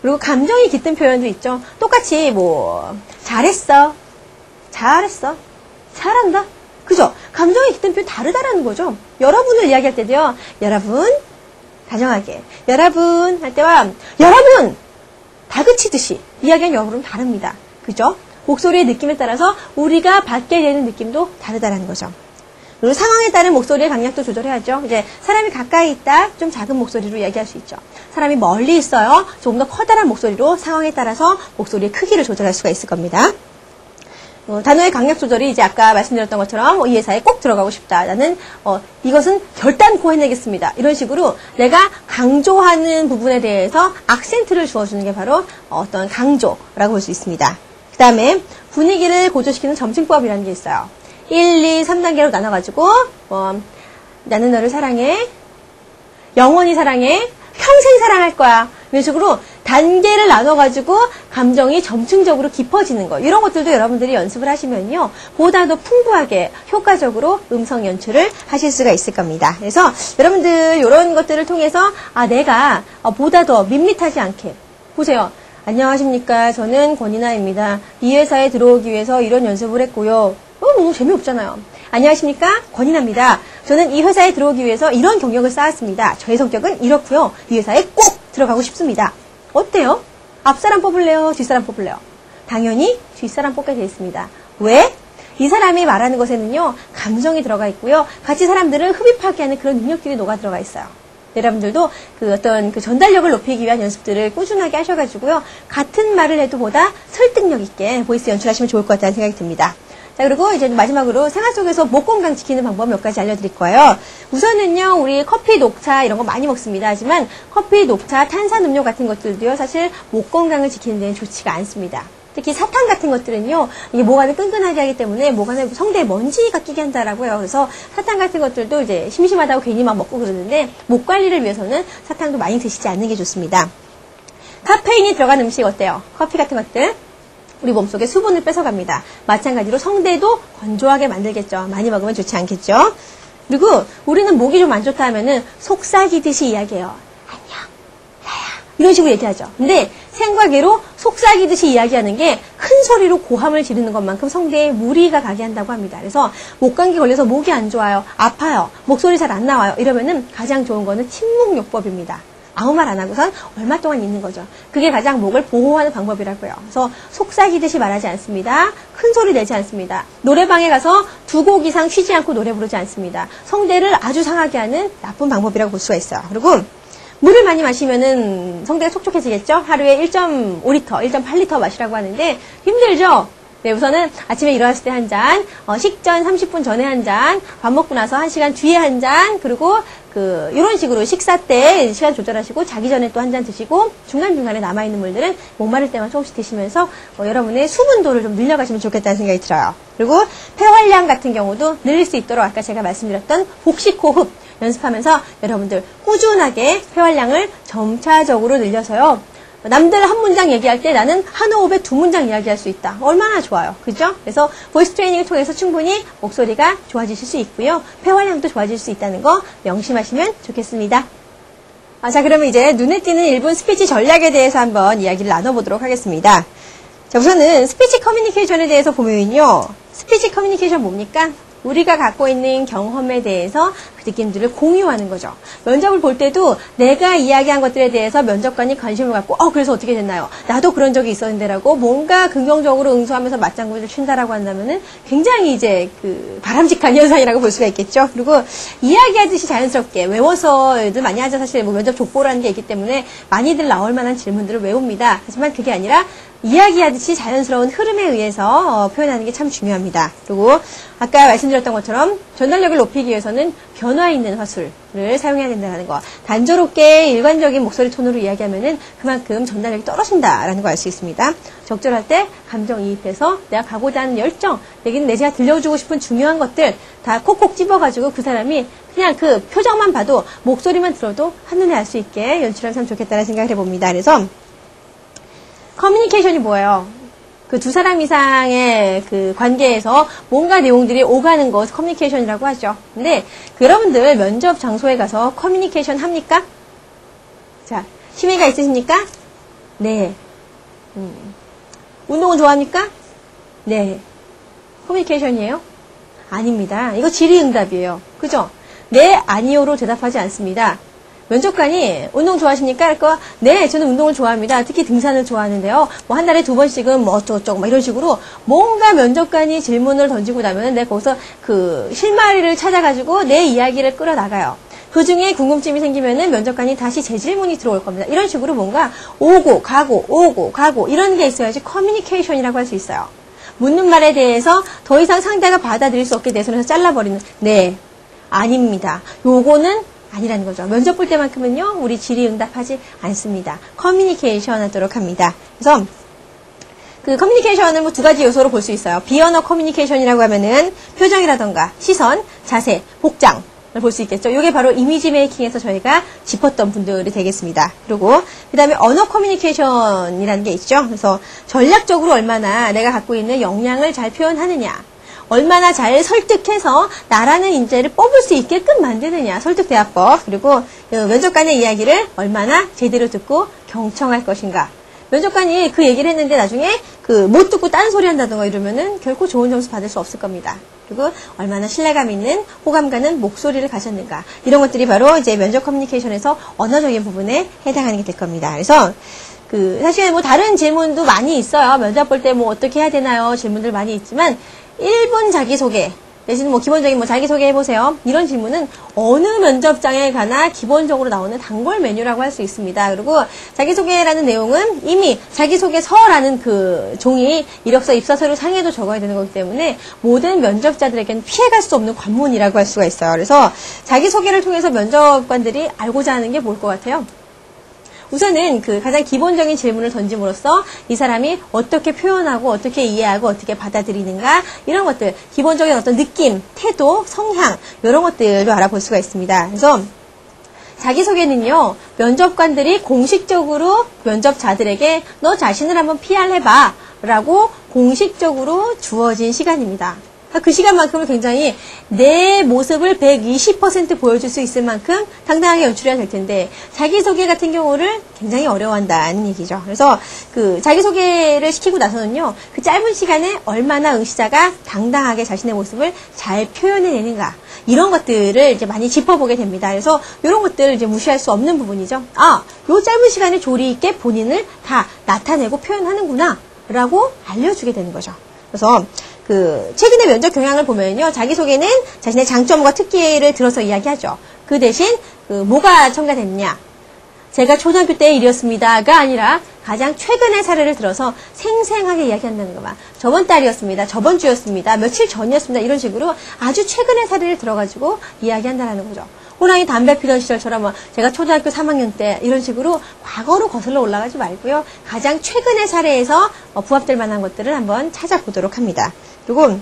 S1: 그리고 감정이 깃든 표현도 있죠. 똑같이 뭐 잘했어, 잘했어, 잘한다. 그죠? 감정이 깃든 표현 다르다라는 거죠. 여러분을 이야기할 때도요. 여러분 다정하게 여러분 할 때와 여러분 다그치듯이 이야기하는 여러분 다릅니다. 그죠? 목소리의 느낌에 따라서 우리가 받게 되는 느낌도 다르다라는 거죠. 그리고 상황에 따른 목소리의 강약도 조절해야죠. 이제 사람이 가까이 있다, 좀 작은 목소리로 이야기할 수 있죠. 사람이 멀리 있어요, 조금 더 커다란 목소리로 상황에 따라서 목소리의 크기를 조절할 수가 있을 겁니다. 어, 단어의 강약 조절이 이제 아까 말씀드렸던 것처럼 어, 이 회사에 꼭 들어가고 싶다. 나는 어, 이것은 결단코 해내겠습니다. 이런 식으로 내가 강조하는 부분에 대해서 악센트를 주어주는 게 바로 어떤 강조라고 볼 수 있습니다. 그 다음에 분위기를 고조시키는 점층법이라는 게 있어요. 1, 2, 3단계로 나눠가지고 뭐, 나는 너를 사랑해. 영원히 사랑해. 평생 사랑할 거야. 이런 식으로 단계를 나눠가지고 감정이 점층적으로 깊어지는 거. 이런 것들도 여러분들이 연습을 하시면요. 보다 더 풍부하게 효과적으로 음성 연출을 하실 수가 있을 겁니다. 그래서 여러분들 이런 것들을 통해서 아, 내가 어, 보다 더 밋밋하지 않게. 보세요. 안녕하십니까. 저는 권이나입니다. 이 회사에 들어오기 위해서 이런 연습을 했고요. 어, 너무 재미없잖아요. 안녕하십니까? 권이나입니다. 저는 이 회사에 들어오기 위해서 이런 경력을 쌓았습니다. 저의 성격은 이렇고요. 이 회사에 꼭 들어가고 싶습니다. 어때요? 앞사람 뽑을래요? 뒷사람 뽑을래요? 당연히 뒷사람 뽑게 되어 있습니다. 왜? 이 사람이 말하는 것에는요, 감정이 들어가 있고요. 같이 사람들을 흡입하게 하는 그런 능력들이 녹아 들어가 있어요. 여러분들도 그 어떤 그 전달력을 높이기 위한 연습들을 꾸준하게 하셔가지고요. 같은 말을 해도 보다 설득력 있게 보이스 연출하시면 좋을 것 같다는 생각이 듭니다. 자, 그리고 이제 마지막으로 생활 속에서 목 건강 지키는 방법 몇 가지 알려드릴 거예요. 우선은요, 우리 커피, 녹차 이런 거 많이 먹습니다. 하지만 커피, 녹차, 탄산음료 같은 것들도요, 사실 목 건강을 지키는 데는 좋지가 않습니다. 특히 사탕 같은 것들은요, 이게 목 안을 끈끈하게 하기 때문에 목 안에 성대에 먼지가 끼게 한다라고요. 그래서 사탕 같은 것들도 이제 심심하다고 괜히 막 먹고 그러는데, 목 관리를 위해서는 사탕도 많이 드시지 않는 게 좋습니다. 카페인이 들어간 음식 어때요? 커피 같은 것들. 우리 몸속에 수분을 뺏어갑니다. 마찬가지로 성대도 건조하게 만들겠죠. 많이 먹으면 좋지 않겠죠. 그리고 우리는 목이 좀 안 좋다 하면은 속삭이듯이 이야기해요. 안녕, 나야. 이런 식으로 얘기하죠. 근데 생과계로 속삭이듯이 이야기하는 게 큰 소리로 고함을 지르는 것만큼 성대에 무리가 가게 한다고 합니다. 그래서 목감기 걸려서 목이 안 좋아요. 아파요. 목소리 잘 안 나와요. 이러면은 가장 좋은 거는 침묵요법입니다. 아무 말 안 하고선 얼마 동안 있는 거죠. 그게 가장 목을 보호하는 방법이라고요. 그래서 속삭이듯이 말하지 않습니다. 큰 소리 내지 않습니다. 노래방에 가서 두 곡 이상 쉬지 않고 노래 부르지 않습니다. 성대를 아주 상하게 하는 나쁜 방법이라고 볼 수가 있어요. 그리고 물을 많이 마시면은 성대가 촉촉해지겠죠? 하루에 1.5리터, 1.8리터 마시라고 하는데 힘들죠? 네, 우선은 아침에 일어났을 때 한 잔, 어, 식전 30분 전에 한 잔, 밥 먹고 나서 1시간 뒤에 한 잔, 그리고 그, 이런 식으로 식사 때 시간 조절하시고 자기 전에 또 한 잔 드시고 중간중간에 남아있는 물들은 목마를 때만 조금씩 드시면서 어, 여러분의 수분도를 좀 늘려가시면 좋겠다는 생각이 들어요. 그리고 폐활량 같은 경우도 늘릴 수 있도록 아까 제가 말씀드렸던 복식호흡 연습하면서 여러분들 꾸준하게 폐활량을 점차적으로 늘려서요. 남들 한 문장 얘기할 때 나는 한 호흡에 두 문장 이야기할 수 있다. 얼마나 좋아요. 그죠? 그래서 보이스 트레이닝을 통해서 충분히 목소리가 좋아지실 수 있고요. 폐활량도 좋아질 수 있다는 거 명심하시면 좋겠습니다. 아, 자, 그러면 이제 눈에 띄는 일분 스피치 전략에 대해서 한번 이야기를 나눠보도록 하겠습니다. 자, 우선은 스피치 커뮤니케이션에 대해서 보면요. 스피치 커뮤니케이션 뭡니까? 우리가 갖고 있는 경험에 대해서 그 느낌들을 공유하는 거죠. 면접을 볼 때도 내가 이야기한 것들에 대해서 면접관이 관심을 갖고 어 그래서 어떻게 됐나요? 나도 그런 적이 있었는데라고 뭔가 긍정적으로 응수하면서 맞장구를 친다라고 한다면은 굉장히 이제 그 바람직한 현상이라고 볼 수가 있겠죠. 그리고 이야기하듯이 자연스럽게 외워서들 많이 하죠. 사실 뭐 면접 족보라는 게 있기 때문에 많이들 나올 만한 질문들을 외웁니다. 하지만 그게 아니라 이야기하듯이 자연스러운 흐름에 의해서 어, 표현하는 게 참 중요합니다. 그리고 아까 말씀드렸던 것처럼 전달력을 높이기 위해서는 변화 있는 화술을 사용해야 된다는 거. 단조롭게 일관적인 목소리 톤으로 이야기하면은 그만큼 전달력이 떨어진다라는 걸알수 있습니다. 적절할 때 감정이입해서 내가 가고자 하는 열정, 내기는 내가 들려주고 싶은 중요한 것들 다 콕콕 집어가지고 그 사람이 그냥 그 표정만 봐도 목소리만 들어도 한눈에 알 수 있게 연출하면 좋겠다는 생각을 해봅니다. 그래서 커뮤니케이션이 뭐예요? 그 두 사람 이상의 그 관계에서 뭔가 내용들이 오가는 것 커뮤니케이션이라고 하죠. 근데 그 여러분들 면접 장소에 가서 커뮤니케이션 합니까? 자, 취미가 있으십니까? 네. 음. 운동은 좋아합니까? 네. 커뮤니케이션이에요? 아닙니다. 이거 질의응답이에요. 그죠? 네, 아니요로 대답하지 않습니다. 면접관이 운동 좋아하십니까? 할거 네, 저는 운동을 좋아합니다. 특히 등산을 좋아하는데요. 뭐 한 달에 두 번씩은 뭐 어쩌고저쩌고 막 이런 식으로 뭔가 면접관이 질문을 던지고 나면 내가 거기서 그 실마리를 찾아가지고 내 이야기를 끌어나가요. 그 중에 궁금증이 생기면은 면접관이 다시 재질문이 들어올 겁니다. 이런 식으로 뭔가 오고 가고 오고 가고 이런 게 있어야지 커뮤니케이션이라고 할 수 있어요. 묻는 말에 대해서 더 이상 상대가 받아들일 수 없게 내 손에서 잘라버리는 네 아닙니다. 요거는 아니라는 거죠. 면접 볼 때만큼은요 우리 질의응답하지 않습니다. 커뮤니케이션 하도록 합니다. 그래서 그 커뮤니케이션을 뭐 두 가지 요소로 볼 수 있어요. 비언어 커뮤니케이션이라고 하면은 표정이라던가 시선, 자세, 복장 볼수 있겠죠. 이게 바로 이미지 메이킹에서 저희가 짚었던 부분들이 되겠습니다. 그리고 그다음에 언어 커뮤니케이션이라는 게 있죠. 그래서 전략적으로 얼마나 내가 갖고 있는 역량을 잘 표현하느냐. 얼마나 잘 설득해서 나라는 인재를 뽑을 수 있게끔 만드느냐 설득대화법 그리고 면접관의 이야기를 얼마나 제대로 듣고 경청할 것인가 면접관이 그 얘기를 했는데 나중에 그 못 듣고 딴 소리 한다던가 이러면은 결코 좋은 점수 받을 수 없을 겁니다. 그리고 얼마나 신뢰감 있는 호감 가는 목소리를 가졌는가 이런 것들이 바로 이제 면접 커뮤니케이션에서 언어적인 부분에 해당하는 게 될 겁니다. 그래서 그 사실 뭐 다른 질문도 많이 있어요. 면접 볼 때 뭐 어떻게 해야 되나요? 질문들 많이 있지만 1분 자기소개 대신 뭐 기본적인 뭐 자기소개 해보세요. 이런 질문은 어느 면접장에 가나 기본적으로 나오는 단골 메뉴라고 할 수 있습니다. 그리고 자기소개라는 내용은 이미 자기소개서라는 그 종이 이력서 입사서류 상에도 적어야 되는 거기 때문에 모든 면접자들에게는 피해갈 수 없는 관문이라고 할 수가 있어요. 그래서 자기소개를 통해서 면접관들이 알고자 하는 게 뭘 것 같아요? 우선은 그 가장 기본적인 질문을 던짐으로써 이 사람이 어떻게 표현하고 어떻게 이해하고 어떻게 받아들이는가 이런 것들 기본적인 어떤 느낌, 태도, 성향 이런 것들도 알아볼 수가 있습니다. 그래서 자기소개는요, 면접관들이 공식적으로 면접자들에게 너 자신을 한번 PR해봐 라고 공식적으로 주어진 시간입니다. 그 시간만큼은 굉장히 내 모습을 120% 보여줄 수 있을 만큼 당당하게 연출해야 될 텐데 자기소개 같은 경우를 굉장히 어려워한다는 얘기죠. 그래서 그 자기소개를 시키고 나서는요 그 짧은 시간에 얼마나 응시자가 당당하게 자신의 모습을 잘 표현해내는가 이런 것들을 이제 많이 짚어보게 됩니다. 그래서 이런 것들을 이제 무시할 수 없는 부분이죠. 아, 요 짧은 시간에 조리 있게 본인을 다 나타내고 표현하는구나 라고 알려주게 되는 거죠. 그래서 그 최근의 면접 경향을 보면요. 자기소개는 자신의 장점과 특기를 들어서 이야기하죠. 그 대신 그 뭐가 첨가됐냐. 제가 초등학교 때 일이었습니다가 아니라 가장 최근의 사례를 들어서 생생하게 이야기한다는 거만. 저번 달이었습니다. 저번 주였습니다. 며칠 전이었습니다. 이런 식으로 아주 최근의 사례를 들어가지고 이야기한다는 거죠. 호랑이 담배 피던 시절처럼 뭐 제가 초등학교 3학년 때 이런 식으로 과거로 거슬러 올라가지 말고요. 가장 최근의 사례에서 어, 부합될 만한 것들을 한번 찾아보도록 합니다. 그리고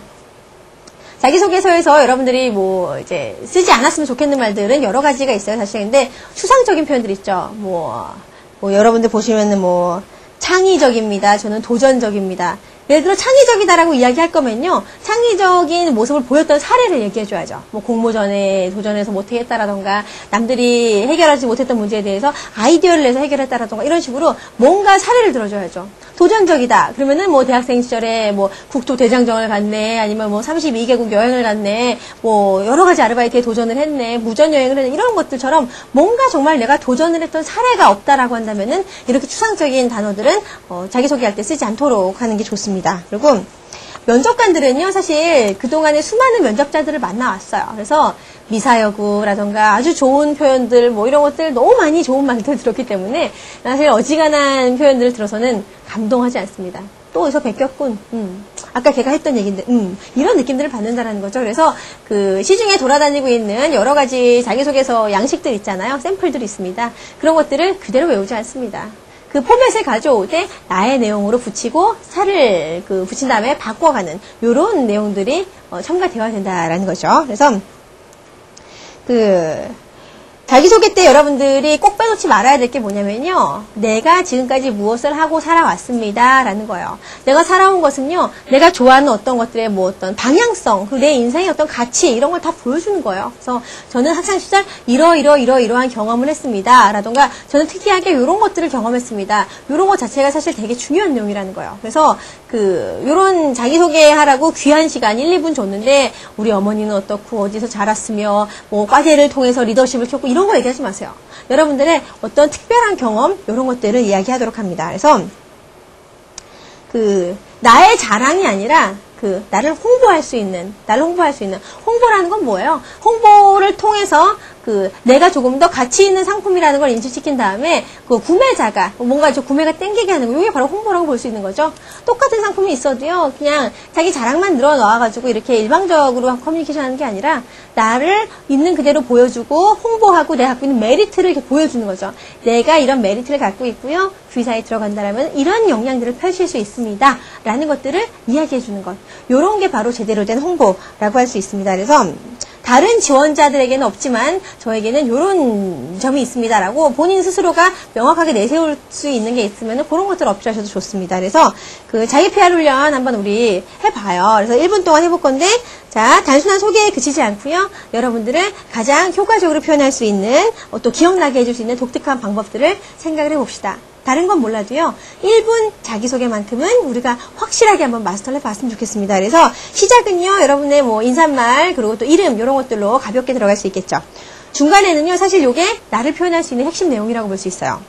S1: 자기소개서에서 여러분들이 뭐 이제 쓰지 않았으면 좋겠는 말들은 여러 가지가 있어요, 사실. 근데 추상적인 표현들 있죠. 뭐, 뭐 여러분들 보시면은 뭐 창의적입니다. 저는 도전적입니다. 예를 들어 창의적이다라고 이야기할 거면요. 창의적인 모습을 보였던 사례를 얘기해줘야죠. 뭐 공모전에 도전해서 못하겠다라던가 남들이 해결하지 못했던 문제에 대해서 아이디어를 내서 해결했다라던가 이런 식으로 뭔가 사례를 들어줘야죠. 도전적이다. 그러면은 뭐 대학생 시절에 뭐 국토 대장정을 갔네. 아니면 뭐 32개국 여행을 갔네. 뭐 여러 가지 아르바이트에 도전을 했네. 무전 여행을 했네. 이런 것들처럼 뭔가 정말 내가 도전을 했던 사례가 없다라고 한다면은 이렇게 추상적인 단어들은 어, 자기소개할 때 쓰지 않도록 하는 게 좋습니다. 그리고 면접관들은요, 사실 그동안에 수많은 면접자들을 만나왔어요. 그래서 미사여구라던가 아주 좋은 표현들, 뭐 이런 것들 너무 많이 좋은 말들 들었기 때문에 사실 어지간한 표현들을 들어서는 감동하지 않습니다. 또 어디서 베꼈군. 음. 아까 걔가 했던 얘기인데, 음. 이런 느낌들을 받는다는 거죠. 그래서 그 시중에 돌아다니고 있는 여러 가지 자기소개서 양식들 있잖아요. 샘플들이 있습니다. 그런 것들을 그대로 외우지 않습니다. 그 포맷을 가져올 때 나의 내용으로 붙이고 살을 그 붙인 다음에 바꿔가는 이런 내용들이 어, 첨가되어야 된다라는 거죠. 그래서 그 자기소개 때 여러분들이 꼭 빼놓지 말아야 될 게 뭐냐면요. 내가 지금까지 무엇을 하고 살아왔습니다. 라는 거예요. 내가 살아온 것은요. 내가 좋아하는 어떤 것들의 뭐 어떤 방향성, 그내 인생의 어떤 가치 이런 걸 다 보여주는 거예요. 그래서 저는 학창 시절 이러이러 이러이러한 경험을 했습니다. 라던가 저는 특이하게 이런 것들을 경험했습니다. 이런 것 자체가 사실 되게 중요한 내용이라는 거예요. 그래서 그 이런 자기소개하라고 귀한 시간 1, 2분 줬는데 우리 어머니는 어떻고 어디서 자랐으며 뭐 과제를 통해서 리더십을 켰고 이런 거 얘기하지 마세요. 여러분들의 어떤 특별한 경험 이런 것들을 이야기하도록 합니다. 그래서 그 나의 자랑이 아니라 그 나를 홍보할 수 있는 나를 홍보할 수 있는 홍보라는 건 뭐예요? 홍보를 통해서 그 내가 조금 더 가치 있는 상품이라는 걸 인식시킨 다음에 그 구매자가 뭔가 좀 구매가 땡기게 하는 거 이게 바로 홍보라고 볼 수 있는 거죠. 똑같은 상품이 있어도요. 그냥 자기 자랑만 늘어 넣어가지고 이렇게 일방적으로 커뮤니케이션 하는 게 아니라 나를 있는 그대로 보여주고 홍보하고 내가 갖고 있는 메리트를 이렇게 보여주는 거죠. 내가 이런 메리트를 갖고 있고요. 주의사에 들어간다라면 이런 역량들을 펼칠 수 있습니다. 라는 것들을 이야기해 주는 것. 요런 게 바로 제대로 된 홍보라고 할 수 있습니다. 그래서 다른 지원자들에게는 없지만 저에게는 이런 점이 있습니다라고 본인 스스로가 명확하게 내세울 수 있는 게 있으면 그런 것들 을 어필하셔도 좋습니다. 그래서 그 자기 PR 훈련 한번 우리 해봐요. 그래서 1분 동안 해볼 건데 자 단순한 소개에 그치지 않고요. 여러분들은 가장 효과적으로 표현할 수 있는 어, 또 기억나게 해줄 수 있는 독특한 방법들을 생각을 해봅시다. 다른 건 몰라도요. 1분 자기소개만큼은 우리가 확실하게 한번 마스터를 해봤으면 좋겠습니다. 그래서 시작은요. 여러분의 뭐 인사말 그리고 또 이름 이런 것들로 가볍게 들어갈 수 있겠죠. 중간에는요. 사실 이게 나를 표현할 수 있는 핵심 내용이라고 볼 수 있어요.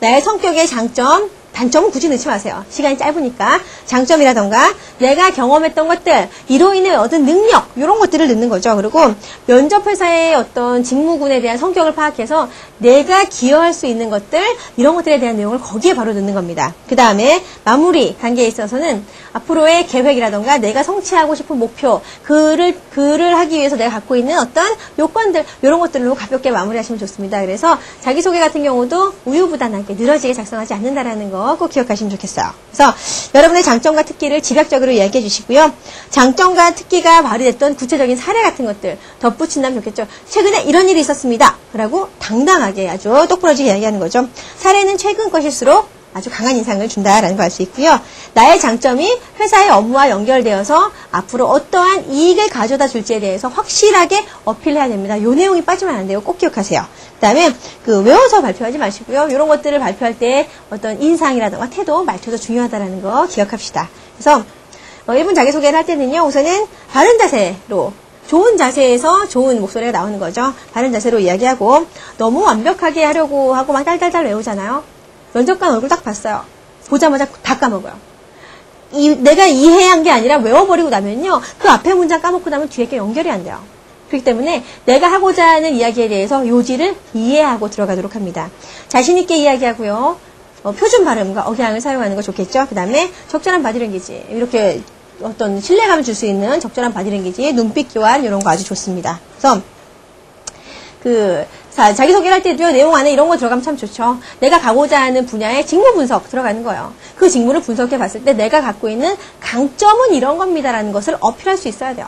S1: 나의 성격의 장점, 단점은 굳이 넣지 마세요. 시간이 짧으니까 장점이라던가 내가 경험했던 것들, 이로 인해 얻은 능력 이런 것들을 넣는 거죠. 그리고 면접 회사의 어떤 직무군에 대한 성격을 파악해서 내가 기여할 수 있는 것들 이런 것들에 대한 내용을 거기에 바로 넣는 겁니다. 그 다음에 마무리 단계에 있어서는 앞으로의 계획이라던가 내가 성취하고 싶은 목표, 그를 그를 하기 위해서 내가 갖고 있는 어떤 요건들 이런 것들로 가볍게 마무리하시면 좋습니다. 그래서 자기소개 같은 경우도 우유부단하게 늘어지게 작성하지 않는다라는 거꼭 기억하시면 좋겠어요. 그래서 여러분의 장점과 특기를 집약적으로 이야기해 주시고요. 장점과 특기가 발휘됐던 구체적인 사례 같은 것들 덧붙인다면 좋겠죠. 최근에 이런 일이 있었습니다. 라고 당당하게 아주 똑부러지게 이야기하는 거죠. 사례는 최근 것일수록 아주 강한 인상을 준다라는 걸 알 수 있고요. 나의 장점이 회사의 업무와 연결되어서 앞으로 어떠한 이익을 가져다 줄지에 대해서 확실하게 어필해야 됩니다. 요 내용이 빠지면 안 돼요. 꼭 기억하세요. 그다음에 그 외워서 발표하지 마시고요. 이런 것들을 발표할 때 어떤 인상이라든가 태도, 말투도 중요하다라는 거 기억합시다. 그래서 어, 1분 자기소개를 할 때는요. 우선은 바른 자세로 좋은 자세에서 좋은 목소리가 나오는 거죠. 바른 자세로 이야기하고 너무 완벽하게 하려고 하고 막 달달달 외우잖아요. 면접관 얼굴 딱 봤어요. 보자마자 다 까먹어요. 이, 내가 이해한 게 아니라 외워버리고 나면요. 그 앞에 문장 까먹고 나면 뒤에 게 연결이 안 돼요. 그렇기 때문에 내가 하고자 하는 이야기에 대해서 요지를 이해하고 들어가도록 합니다. 자신있게 이야기하고요. 어, 표준 발음과 억양을 사용하는 거 좋겠죠. 그 다음에 적절한 바디랭귀지. 이렇게 어떤 신뢰감을 줄 수 있는 적절한 바디랭귀지, 눈빛 교환 이런 거 아주 좋습니다. 그래서 그 자, 자기소개를 할 때도요, 내용 안에 이런 거 들어가면 참 좋죠. 내가 가고자 하는 분야의 직무 분석 들어가는 거예요. 그 직무를 분석해 봤을 때 내가 갖고 있는 강점은 이런 겁니다라는 것을 어필할 수 있어야 돼요.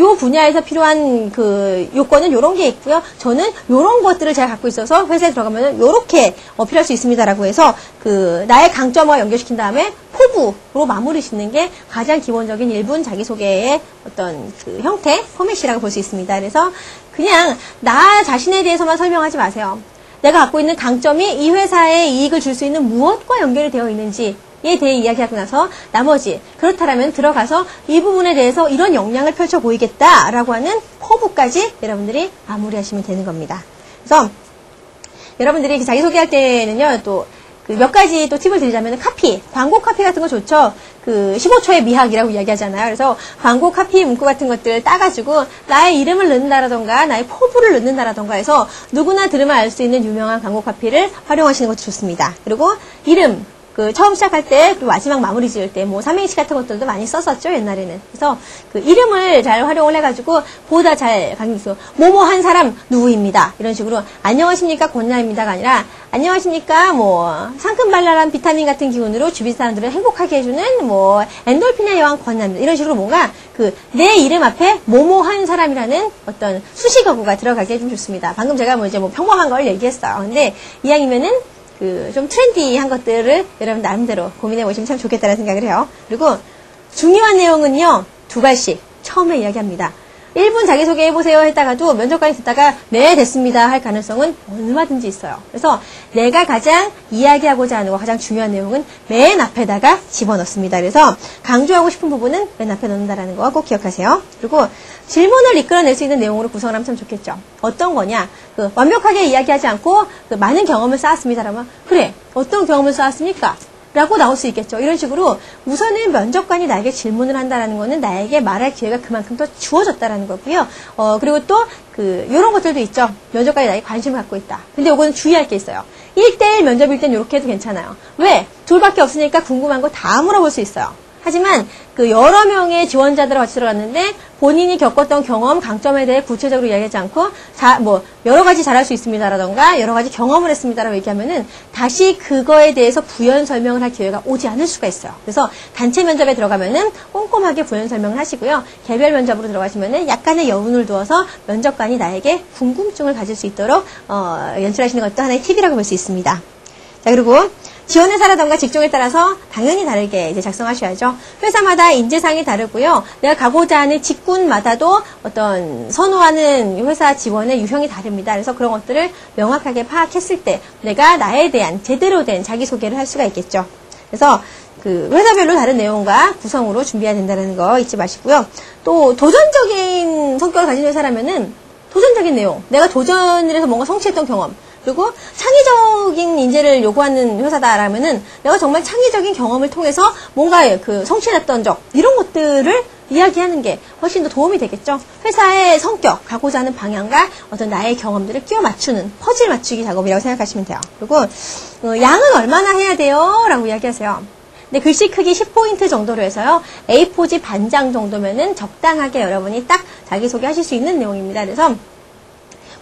S1: 요 분야에서 필요한 그 요건은 요런 게 있고요. 저는 요런 것들을 제가 갖고 있어서 회사에 들어가면 요렇게 어필할 수 있습니다라고 해서 그 나의 강점과 연결시킨 다음에 포부로 마무리 짓는 게 가장 기본적인 1분 자기소개의 어떤 그 형태, 포맷이라고 볼 수 있습니다. 그래서 그냥 나 자신에 대해서만 설명하지 마세요. 내가 갖고 있는 강점이 이 회사에 이익을 줄 수 있는 무엇과 연결이 되어 있는지 에 대해 이야기하고 나서 나머지 그렇다면 들어가서 이 부분에 대해서 이런 역량을 펼쳐 보이겠다라고 하는 포부까지 여러분들이 마무리하시면 되는 겁니다. 그래서 여러분들이 자기소개할 때는요 또그몇 가지 또 팁을 드리자면 카피, 광고 카피 같은 거 좋죠. 그 15초의 미학이라고 이야기하잖아요. 그래서 광고 카피 문구 같은 것들 따가지고 나의 이름을 넣는다라던가 나의 포부를 넣는다라던가 해서 누구나 들으면 알 수 있는 유명한 광고 카피를 활용하시는 것도 좋습니다. 그리고 이름, 그 처음 시작할 때 그리고 마지막 마무리 지을 때 뭐 삼행시 같은 것들도 많이 썼었죠 옛날에는. 그래서 그 이름을 잘 활용을 해가지고 보다 잘 강조해서 뭐뭐 한 사람 누구입니다. 이런 식으로 안녕하십니까 권나입니다가 아니라 안녕하십니까 뭐 상큼발랄한 비타민 같은 기운으로 주변 사람들을 행복하게 해주는 뭐 엔돌핀의 여왕 권나입니다. 이런 식으로 뭔가 그 내 이름 앞에 뭐뭐 한 사람이라는 어떤 수식어구가 들어가게 해주면 좋습니다. 방금 제가 뭐 이제 뭐 평범한 걸 얘기했어요. 근데 이왕이면은 그 좀 트렌디한 것들을 여러분 나름대로 고민해 보시면 참 좋겠다는 생각을 해요. 그리고 중요한 내용은요 두 가지 처음에 이야기합니다. 1분 자기소개 해보세요 했다가도 면접관이 듣다가 네 됐습니다 할 가능성은 얼마든지 있어요. 그래서 내가 가장 이야기하고자 하는 거 가장 중요한 내용은 맨 앞에다가 집어넣습니다. 그래서 강조하고 싶은 부분은 맨 앞에 넣는다라는 거 꼭 기억하세요. 그리고 질문을 이끌어낼 수 있는 내용으로 구성을 하면 참 좋겠죠. 어떤 거냐? 그 완벽하게 이야기하지 않고 그 많은 경험을 쌓았습니다라면 그래 어떤 경험을 쌓았습니까? 라고 나올 수 있겠죠. 이런 식으로 우선은 면접관이 나에게 질문을 한다라는 거는 나에게 말할 기회가 그만큼 더 주어졌다라는 거고요. 어, 그리고 또 그, 요런 것들도 있죠. 면접관이 나에게 관심을 갖고 있다. 근데 요거는 주의할 게 있어요. 1대1 면접일 땐 이렇게 해도 괜찮아요. 왜? 둘밖에 없으니까 궁금한 거 다 물어볼 수 있어요. 하지만 그 여러 명의 지원자들과 같이 들어갔는데 본인이 겪었던 경험, 강점에 대해 구체적으로 이야기하지 않고 자, 뭐 여러 가지 잘할 수 있습니다라던가 여러 가지 경험을 했습니다라고 얘기하면은 다시 그거에 대해서 부연 설명을 할 기회가 오지 않을 수가 있어요. 그래서 단체 면접에 들어가면은 꼼꼼하게 부연 설명을 하시고요. 개별 면접으로 들어가시면은 약간의 여운을 두어서 면접관이 나에게 궁금증을 가질 수 있도록 어, 연출하시는 것도 하나의 팁이라고 볼 수 있습니다. 자, 그리고 지원회사라던가 직종에 따라서 당연히 다르게 이제 작성하셔야죠. 회사마다 인재상이 다르고요. 내가 가고자 하는 직군마다도 어떤 선호하는 회사 지원의 유형이 다릅니다. 그래서 그런 것들을 명확하게 파악했을 때 내가 나에 대한 제대로 된 자기소개를 할 수가 있겠죠. 그래서 그 회사별로 다른 내용과 구성으로 준비해야 된다는 거 잊지 마시고요. 또 도전적인 성격을 가진 회사라면은 도전적인 내용, 내가 도전을 해서 뭔가 성취했던 경험, 그리고 창의적인 인재를 요구하는 회사다라면은 내가 정말 창의적인 경험을 통해서 뭔가 그 성취했던 적 이런 것들을 이야기하는 게 훨씬 더 도움이 되겠죠. 회사의 성격, 가고자 하는 방향과 어떤 나의 경험들을 끼워 맞추는 퍼즐 맞추기 작업이라고 생각하시면 돼요. 그리고 어, 양은 얼마나 해야 돼요? 라고 이야기하세요. 근데 글씨 크기 10포인트 정도로 해서요. A4지 반장 정도면은 적당하게 여러분이 딱 자기소개 하실 수 있는 내용입니다. 그래서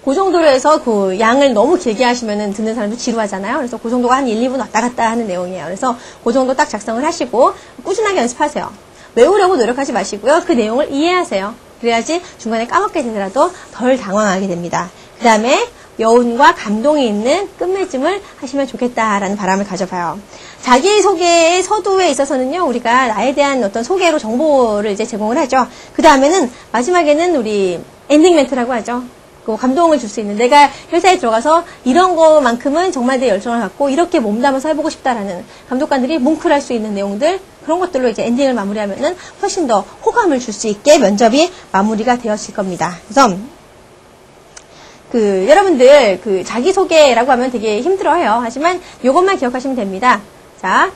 S1: 그 정도로 해서 그 양을 너무 길게 하시면은 듣는 사람도 지루하잖아요. 그래서 그 정도가 한 1, 2분 왔다 갔다 하는 내용이에요. 그래서 그 정도 딱 작성을 하시고 꾸준하게 연습하세요. 외우려고 노력하지 마시고요. 그 내용을 이해하세요. 그래야지 중간에 까먹게 되더라도 덜 당황하게 됩니다. 그 다음에 여운과 감동이 있는 끝맺음을 하시면 좋겠다라는 바람을 가져봐요. 자기소개의 서두에 있어서는요, 우리가 나에 대한 어떤 소개로 정보를 이제 제공을 하죠. 그 다음에는 마지막에는 우리 엔딩 멘트라고 하죠. 그 감동을 줄 수 있는 내가 회사에 들어가서 이런 거만큼은 정말 내 열정을 갖고 이렇게 몸담아서 해보고 싶다라는 감독관들이 뭉클할 수 있는 내용들 그런 것들로 이제 엔딩을 마무리하면은 훨씬 더 호감을 줄 수 있게 면접이 마무리가 되었을 겁니다. 그래서 그 여러분들 그 자기소개라고 하면 되게 힘들어해요. 하지만 이것만 기억하시면 됩니다. 자,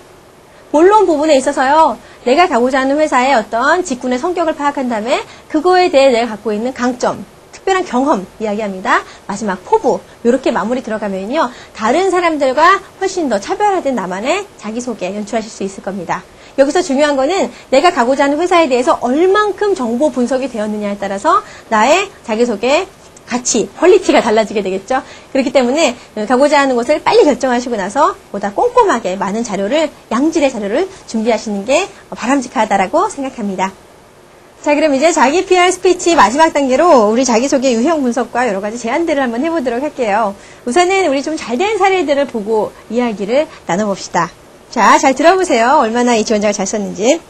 S1: 본론 부분에 있어서요. 내가 가고자 하는 회사의 어떤 직군의 성격을 파악한 다음에 그거에 대해 내가 갖고 있는 강점, 특별한 경험 이야기합니다. 마지막 포부 이렇게 마무리 들어가면요. 다른 사람들과 훨씬 더 차별화된 나만의 자기소개 연출하실 수 있을 겁니다. 여기서 중요한 거는 내가 가고자 하는 회사에 대해서 얼만큼 정보 분석이 되었느냐에 따라서 나의 자기소개 가치, quality가 달라지게 되겠죠. 그렇기 때문에 가고자 하는 곳을 빨리 결정하시고 나서 보다 꼼꼼하게 많은 자료를, 양질의 자료를 준비하시는 게 바람직하다라고 생각합니다. 자, 그럼 이제 자기 PR 스피치 마지막 단계로 우리 자기소개 유형 분석과 여러 가지 제안들을 한번 해보도록 할게요. 우선은 우리 좀 잘 된 사례들을 보고 이야기를 나눠봅시다. 자, 잘 들어보세요. 얼마나 이 지원자가 잘 썼는지.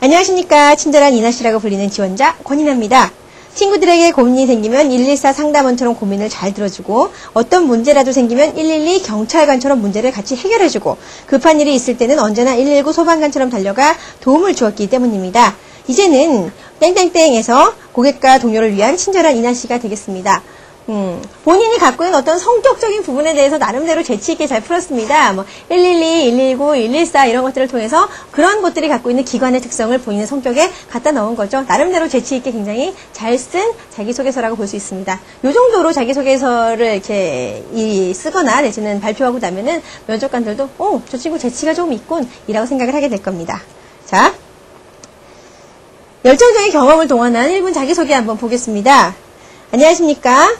S1: 안녕하십니까. 친절한 이나 씨라고 불리는 지원자 권인아입니다. 친구들에게 고민이 생기면 114 상담원처럼 고민을 잘 들어주고 어떤 문제라도 생기면 112 경찰관처럼 문제를 같이 해결해주고 급한 일이 있을 때는 언제나 119 소방관처럼 달려가 도움을 주었기 때문입니다. 이제는 땡땡땡에서 고객과 동료를 위한 친절한 이나 씨가 되겠습니다. 음, 본인이 갖고 있는 어떤 성격적인 부분에 대해서 나름대로 재치있게 잘 풀었습니다. 뭐, 112, 119, 114 이런 것들을 통해서 그런 것들이 갖고 있는 기관의 특성을 본인의 성격에 갖다 넣은 거죠. 나름대로 재치있게 굉장히 잘 쓴 자기소개서라고 볼 수 있습니다. 이 정도로 자기소개서를 이렇게 이, 쓰거나 내지는 발표하고 나면은 면접관들도, 오, 저 친구 재치가 좀 있군. 이라고 생각을 하게 될 겁니다. 자. 열정적인 경험을 동원한 1분 자기소개 한번 보겠습니다. 안녕하십니까?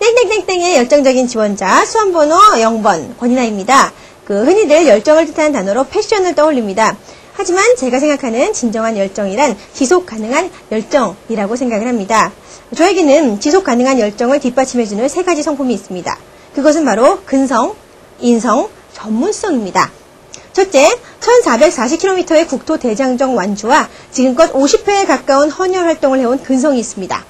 S1: 땡땡땡땡의 열정적인 지원자 수험번호 0번 권인아입니다. 그 흔히들 열정을 뜻하는 단어로 패션을 떠올립니다. 하지만 제가 생각하는 진정한 열정이란 지속 가능한 열정이라고 생각을 합니다. 저에게는 지속 가능한 열정을 뒷받침해주는 세 가지 성품이 있습니다. 그것은 바로 근성, 인성, 전문성입니다. 첫째, 1440km의 국토 대장정 완주와 지금껏 50회에 가까운 헌혈 활동을 해온 근성이 있습니다.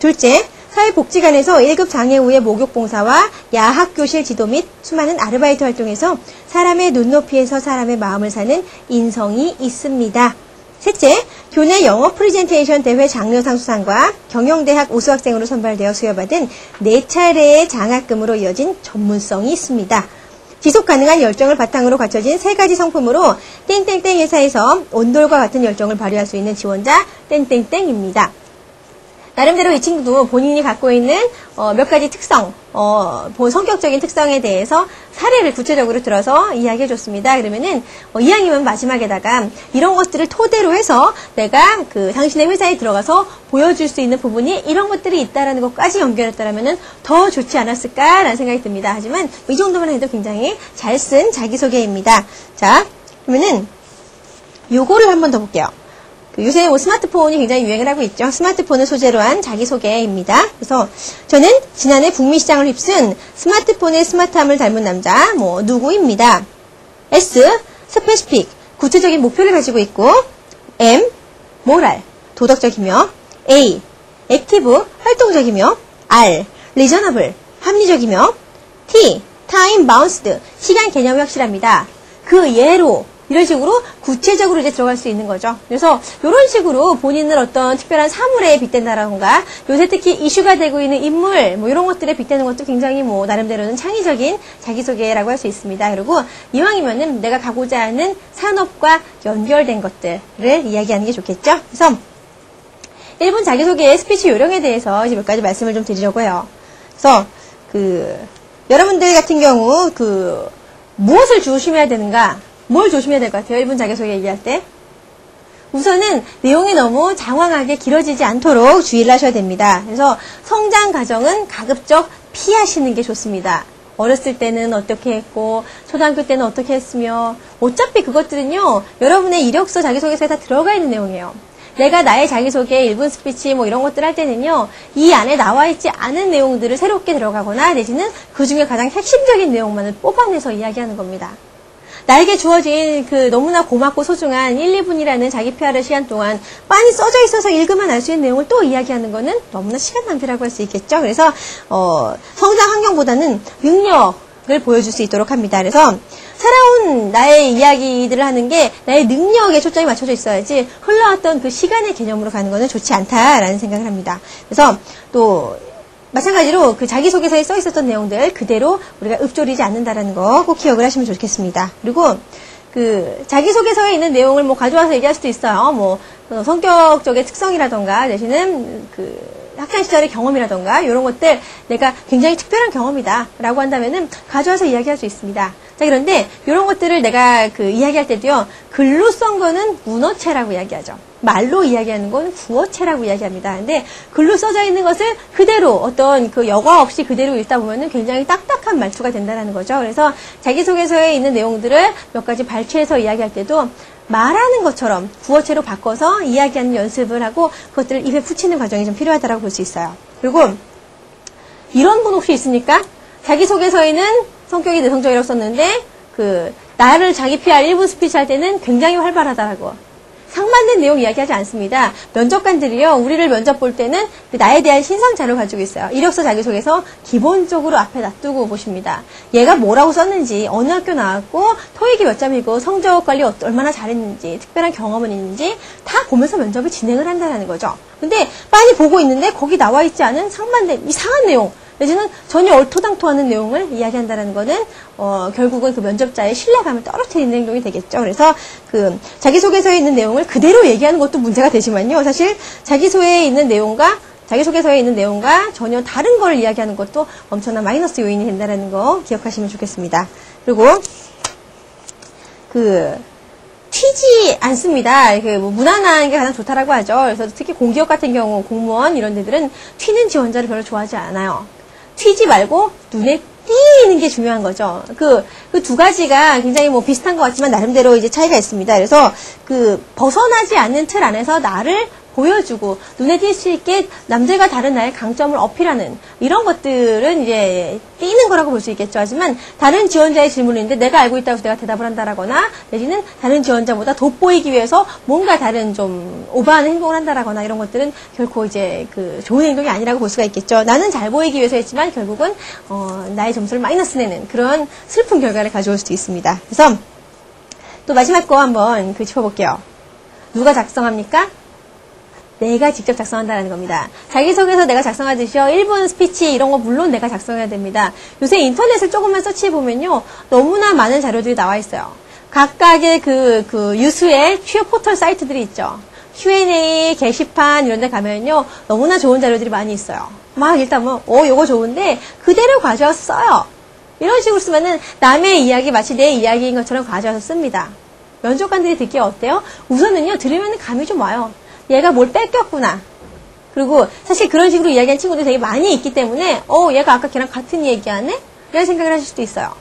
S1: 둘째, 사회복지관에서 1급 장애우의 목욕봉사와 야학교실 지도 및 수많은 아르바이트 활동에서 사람의 눈높이에서 사람의 마음을 사는 인성이 있습니다. 셋째, 교내 영어 프리젠테이션 대회 장려상 수상과 경영대학 우수학생으로 선발되어 수여받은 네 차례의 장학금으로 이어진 전문성이 있습니다. 지속 가능한 열정을 바탕으로 갖춰진 세 가지 성품으로 땡땡땡 회사에서 온돌과 같은 열정을 발휘할 수 있는 지원자 땡땡땡입니다. 나름대로 이 친구도 본인이 갖고 있는 어, 몇 가지 특성, 어, 본 성격적인 특성에 대해서 사례를 구체적으로 들어서 이야기해 줬습니다. 그러면은 어, 이왕이면 마지막에다가 이런 것들을 토대로 해서 내가 그 당신의 회사에 들어가서 보여줄 수 있는 부분이 이런 것들이 있다라는 것까지 연결했다라면은 더 좋지 않았을까라는 생각이 듭니다. 하지만 이 정도만 해도 굉장히 잘 쓴 자기소개입니다. 자, 그러면은 요거를 한번 더 볼게요. 그 요새 뭐 스마트폰이 굉장히 유행을 하고 있죠. 스마트폰을 소재로 한 자기소개입니다. 그래서 저는 지난해 북미 시장을 휩쓴 스마트폰의 스마트함을 닮은 남자, 뭐, 누구입니다. S, specific, 구체적인 목표를 가지고 있고, M, moral, 도덕적이며, A, active, 활동적이며, R, reasonable, 합리적이며, T, time bounded, 시간 개념이 확실합니다. 그 예로 이런 식으로 구체적으로 이제 들어갈 수 있는 거죠. 그래서 이런 식으로 본인을 어떤 특별한 사물에 빗댄다라던가 요새 특히 이슈가 되고 있는 인물 뭐 이런 것들에 빗대는 것도 굉장히 뭐 나름대로는 창의적인 자기소개라고 할 수 있습니다. 그리고 이왕이면은 내가 가고자 하는 산업과 연결된 것들을 이야기하는 게 좋겠죠. 그래서 1분 자기소개의 스피치 요령에 대해서 이제 몇 가지 말씀을 좀 드리려고 해요. 그래서 그 여러분들 같은 경우 그 무엇을 조심해야 되는가 뭘 조심해야 될 것 같아요? 1분 자기소개 얘기할 때. 우선은 내용이 너무 장황하게 길어지지 않도록 주의를 하셔야 됩니다. 그래서 성장 과정은 가급적 피하시는 게 좋습니다. 어렸을 때는 어떻게 했고, 초등학교 때는 어떻게 했으며, 어차피 그것들은요, 여러분의 이력서 자기소개서에 다 들어가 있는 내용이에요. 내가 나의 자기소개, 1분 스피치 뭐 이런 것들 할 때는요, 이 안에 나와 있지 않은 내용들을 새롭게 들어가거나 내지는 그 중에 가장 핵심적인 내용만을 뽑아내서 이야기하는 겁니다. 나에게 주어진 그 너무나 고맙고 소중한 1, 2분이라는 자기 PR 시간 동안 빤히 써져 있어서 읽으면 알 수 있는 내용을 또 이야기하는 거는 너무나 시간 낭비라고 할 수 있겠죠. 그래서 어, 성장 환경보다는 능력을 보여줄 수 있도록 합니다. 그래서 살아온 나의 이야기들을 하는 게 나의 능력에 초점이 맞춰져 있어야지 흘러왔던 그 시간의 개념으로 가는 거는 좋지 않다라는 생각을 합니다. 그래서 또 마찬가지로 그 자기소개서에 써 있었던 내용들 그대로 우리가 읊조리지 않는다라는 거 꼭 기억을 하시면 좋겠습니다. 그리고 그 자기소개서에 있는 내용을 뭐 가져와서 얘기할 수도 있어요. 뭐 어, 성격적인 특성이라던가 내지는 그 학창 시절의 경험이라던가 이런 것들 내가 굉장히 특별한 경험이다라고 한다면은 가져와서 이야기할 수 있습니다. 자 그런데 이런 것들을 내가 그 이야기할 때도요 글로 쓴 거는 문어체라고 이야기하죠. 말로 이야기하는 건 구어체라고 이야기합니다. 근데 글로 써져 있는 것을 그대로 어떤 그 여과 없이 그대로 읽다 보면은 굉장히 딱딱한 말투가 된다는 거죠. 그래서 자기소개서에 있는 내용들을 몇 가지 발췌해서 이야기할 때도 말하는 것처럼 구어체로 바꿔서 이야기하는 연습을 하고 그것들을 입에 붙이는 과정이 좀 필요하다고 볼 수 있어요. 그리고 이런 분 혹시 있습니까? 자기소개서에는 성격이 내성적이라고 썼는데 그 나를 자기 PR 1분 스피치 할 때는 굉장히 활발하다라고 상반된 내용 이야기하지 않습니다. 면접관들이요, 우리를 면접 볼 때는 그 나에 대한 신상자를 가지고 있어요. 이력서 자기소개서 기본적으로 앞에 놔두고 보십니다. 얘가 뭐라고 썼는지, 어느 학교 나왔고, 토익이 몇 점이고, 성적 관리 어- 얼마나 잘했는지, 특별한 경험은 있는지 다 보면서 면접을 진행을 한다는 거죠. 근데 빨리 보고 있는데 거기 나와 있지 않은 상반된 이상한 내용, 내지는 전혀 얼토당토하는 내용을 이야기한다는 거는 어, 결국은 그 면접자의 신뢰감을 떨어뜨리는 행동이 되겠죠. 그래서 그 자기소개서에 있는 내용을 그대로 얘기하는 것도 문제가 되지만요. 사실 자기소개에 있는 내용과 자기소개서에 있는 내용과 전혀 다른 걸 이야기하는 것도 엄청난 마이너스 요인이 된다는 거 기억하시면 좋겠습니다. 그리고 그 튀지 않습니다. 이렇게 뭐 무난한 게 가장 좋다라고 하죠. 그래서 특히 공기업 같은 경우 공무원 이런 데들은 튀는 지원자를 별로 좋아하지 않아요. 튀지 말고 눈에 띄는 게 중요한 거죠. 그, 그 두 가지가 굉장히 뭐 비슷한 것 같지만 나름대로 이제 차이가 있습니다. 그래서 그 벗어나지 않는 틀 안에서 나를 보여주고 눈에 띌 수 있게 남들과 다른 나의 강점을 어필하는 이런 것들은 이제 띄는 거라고 볼 수 있겠죠. 하지만 다른 지원자의 질문인데 내가 알고 있다고 해서 내가 대답을 한다라거나 내지는 다른 지원자보다 돋보이기 위해서 뭔가 다른 좀 오버하는 행동을 한다라거나 이런 것들은 결코 이제 그 좋은 행동이 아니라고 볼 수가 있겠죠. 나는 잘 보이기 위해서 했지만 결국은 어, 나의 점수를 마이너스 내는 그런 슬픈 결과를 가져올 수도 있습니다. 그래서 또 마지막 거 한번 그 짚어볼게요. 누가 작성합니까? 내가 직접 작성한다는 겁니다. 자기소개서 내가 작성하듯이요. 1분 스피치 이런 거 물론 내가 작성해야 됩니다. 요새 인터넷을 조금만 search해보면요. 너무나 많은 자료들이 나와 있어요. 각각의 그, 그 유수의 취업 포털 사이트들이 있죠. Q&A, 게시판 이런 데 가면요. 너무나 좋은 자료들이 많이 있어요. 막 일단 뭐, 어, 요거 좋은데 그대로 가져와서 써요. 이런 식으로 쓰면은 남의 이야기 마치 내 이야기인 것처럼 가져와서 씁니다. 면접관들이 듣기 어때요? 우선은요, 들으면 감이 좀 와요. 얘가 뭘 뺏겼구나. 그리고 사실 그런 식으로 이야기한 친구들이 되게 많이 있기 때문에, 어, 얘가 아까 걔랑 같은 얘기하네? 이런 생각을 하실 수도 있어요.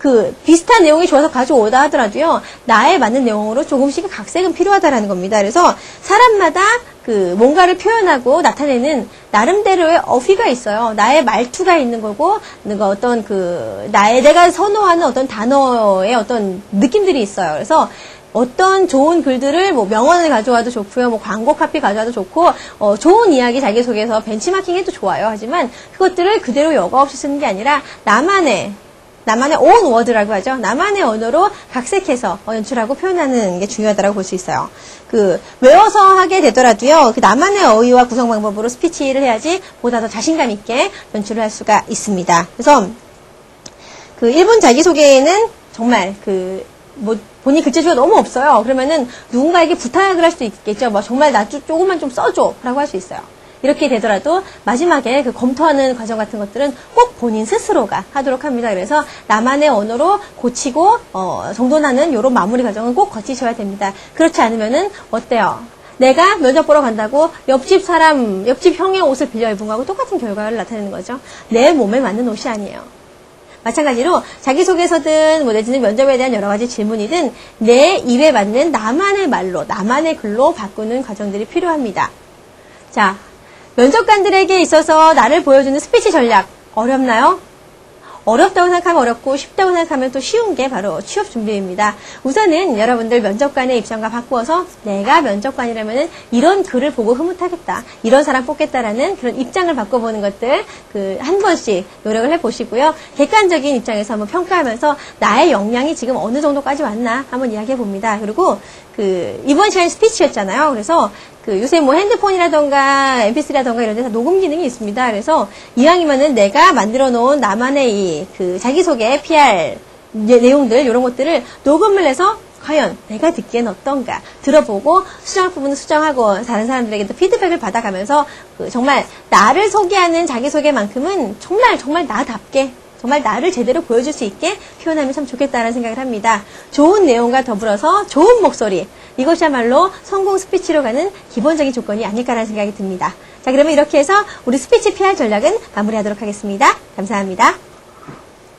S1: 그 비슷한 내용이 좋아서 가져오다 하더라도요 나에 맞는 내용으로 조금씩은 각색은 필요하다라는 겁니다. 그래서 사람마다 그 뭔가를 표현하고 나타내는 나름대로의 어휘가 있어요. 나의 말투가 있는 거고 내가 어떤 그 나의 내가 선호하는 어떤 단어의 어떤 느낌들이 있어요. 그래서 어떤 좋은 글들을 뭐 명언을 가져와도 좋고요, 뭐 광고 카피 가져와도 좋고, 어, 좋은 이야기 자기소개서 벤치마킹 해도 좋아요. 하지만 그것들을 그대로 여과 없이 쓰는 게 아니라 나만의 나만의 온 워드라고 하죠. 나만의 언어로 각색해서 연출하고 표현하는 게 중요하다고 볼 수 있어요. 그 외워서 하게 되더라도요. 그 나만의 어휘와 구성 방법으로 스피치를 해야지 보다 더 자신감 있게 연출을 할 수가 있습니다. 그래서 그 일본 자기소개에는 정말 그 뭐 본인 글재주가 너무 없어요. 그러면은 누군가에게 부탁을 할 수도 있겠죠. 뭐 정말 나 조- 조금만 좀 써줘라고 할 수 있어요. 이렇게 되더라도 마지막에 그 검토하는 과정 같은 것들은 꼭 본인 스스로가 하도록 합니다. 그래서 나만의 언어로 고치고 어, 정돈하는 이런 마무리 과정은 꼭 거치셔야 됩니다. 그렇지 않으면은 어때요? 내가 면접 보러 간다고 옆집 사람, 옆집 형의 옷을 빌려 입은 거하고 똑같은 결과를 나타내는 거죠. 내 몸에 맞는 옷이 아니에요. 마찬가지로 자기소개서든 뭐 내지는 면접에 대한 여러 가지 질문이든 내 입에 맞는 나만의 말로, 나만의 글로 바꾸는 과정들이 필요합니다. 자, 면접관들에게 있어서 나를 보여주는 스피치 전략 어렵나요? 어렵다고 생각하면 어렵고 쉽다고 생각하면 또 쉬운 게 바로 취업 준비입니다. 우선은 여러분들 면접관의 입장과 바꾸어서 내가 면접관이라면 이런 글을 보고 흐뭇하겠다. 이런 사람 뽑겠다라는 그런 입장을 바꿔보는 것들 그 한 번씩 노력을 해보시고요. 객관적인 입장에서 한번 평가하면서 나의 역량이 지금 어느 정도까지 왔나 한번 이야기해 봅니다. 그리고 그 이번 시간이 스피치였잖아요. 그래서 그 요새 뭐 핸드폰이라던가 mp3라던가 이런 데서 녹음 기능이 있습니다. 그래서 이왕이면은 내가 만들어 놓은 나만의 이 그 자기소개 PR 내- 내용들 이런 것들을 녹음을 해서 과연 내가 듣기엔 어떤가 들어보고 수정할 부분은 수정하고 다른 사람들에게도 피드백을 받아가면서 그 정말 나를 소개하는 자기소개만큼은 정말 정말 나답게 정말 나를 제대로 보여줄 수 있게 표현하면 참 좋겠다는 생각을 합니다. 좋은 내용과 더불어서 좋은 목소리 이것이야말로 성공 스피치로 가는 기본적인 조건이 아닐까라는 생각이 듭니다. 자 그러면 이렇게 해서 우리 스피치 PR 전략은 마무리하도록 하겠습니다. 감사합니다.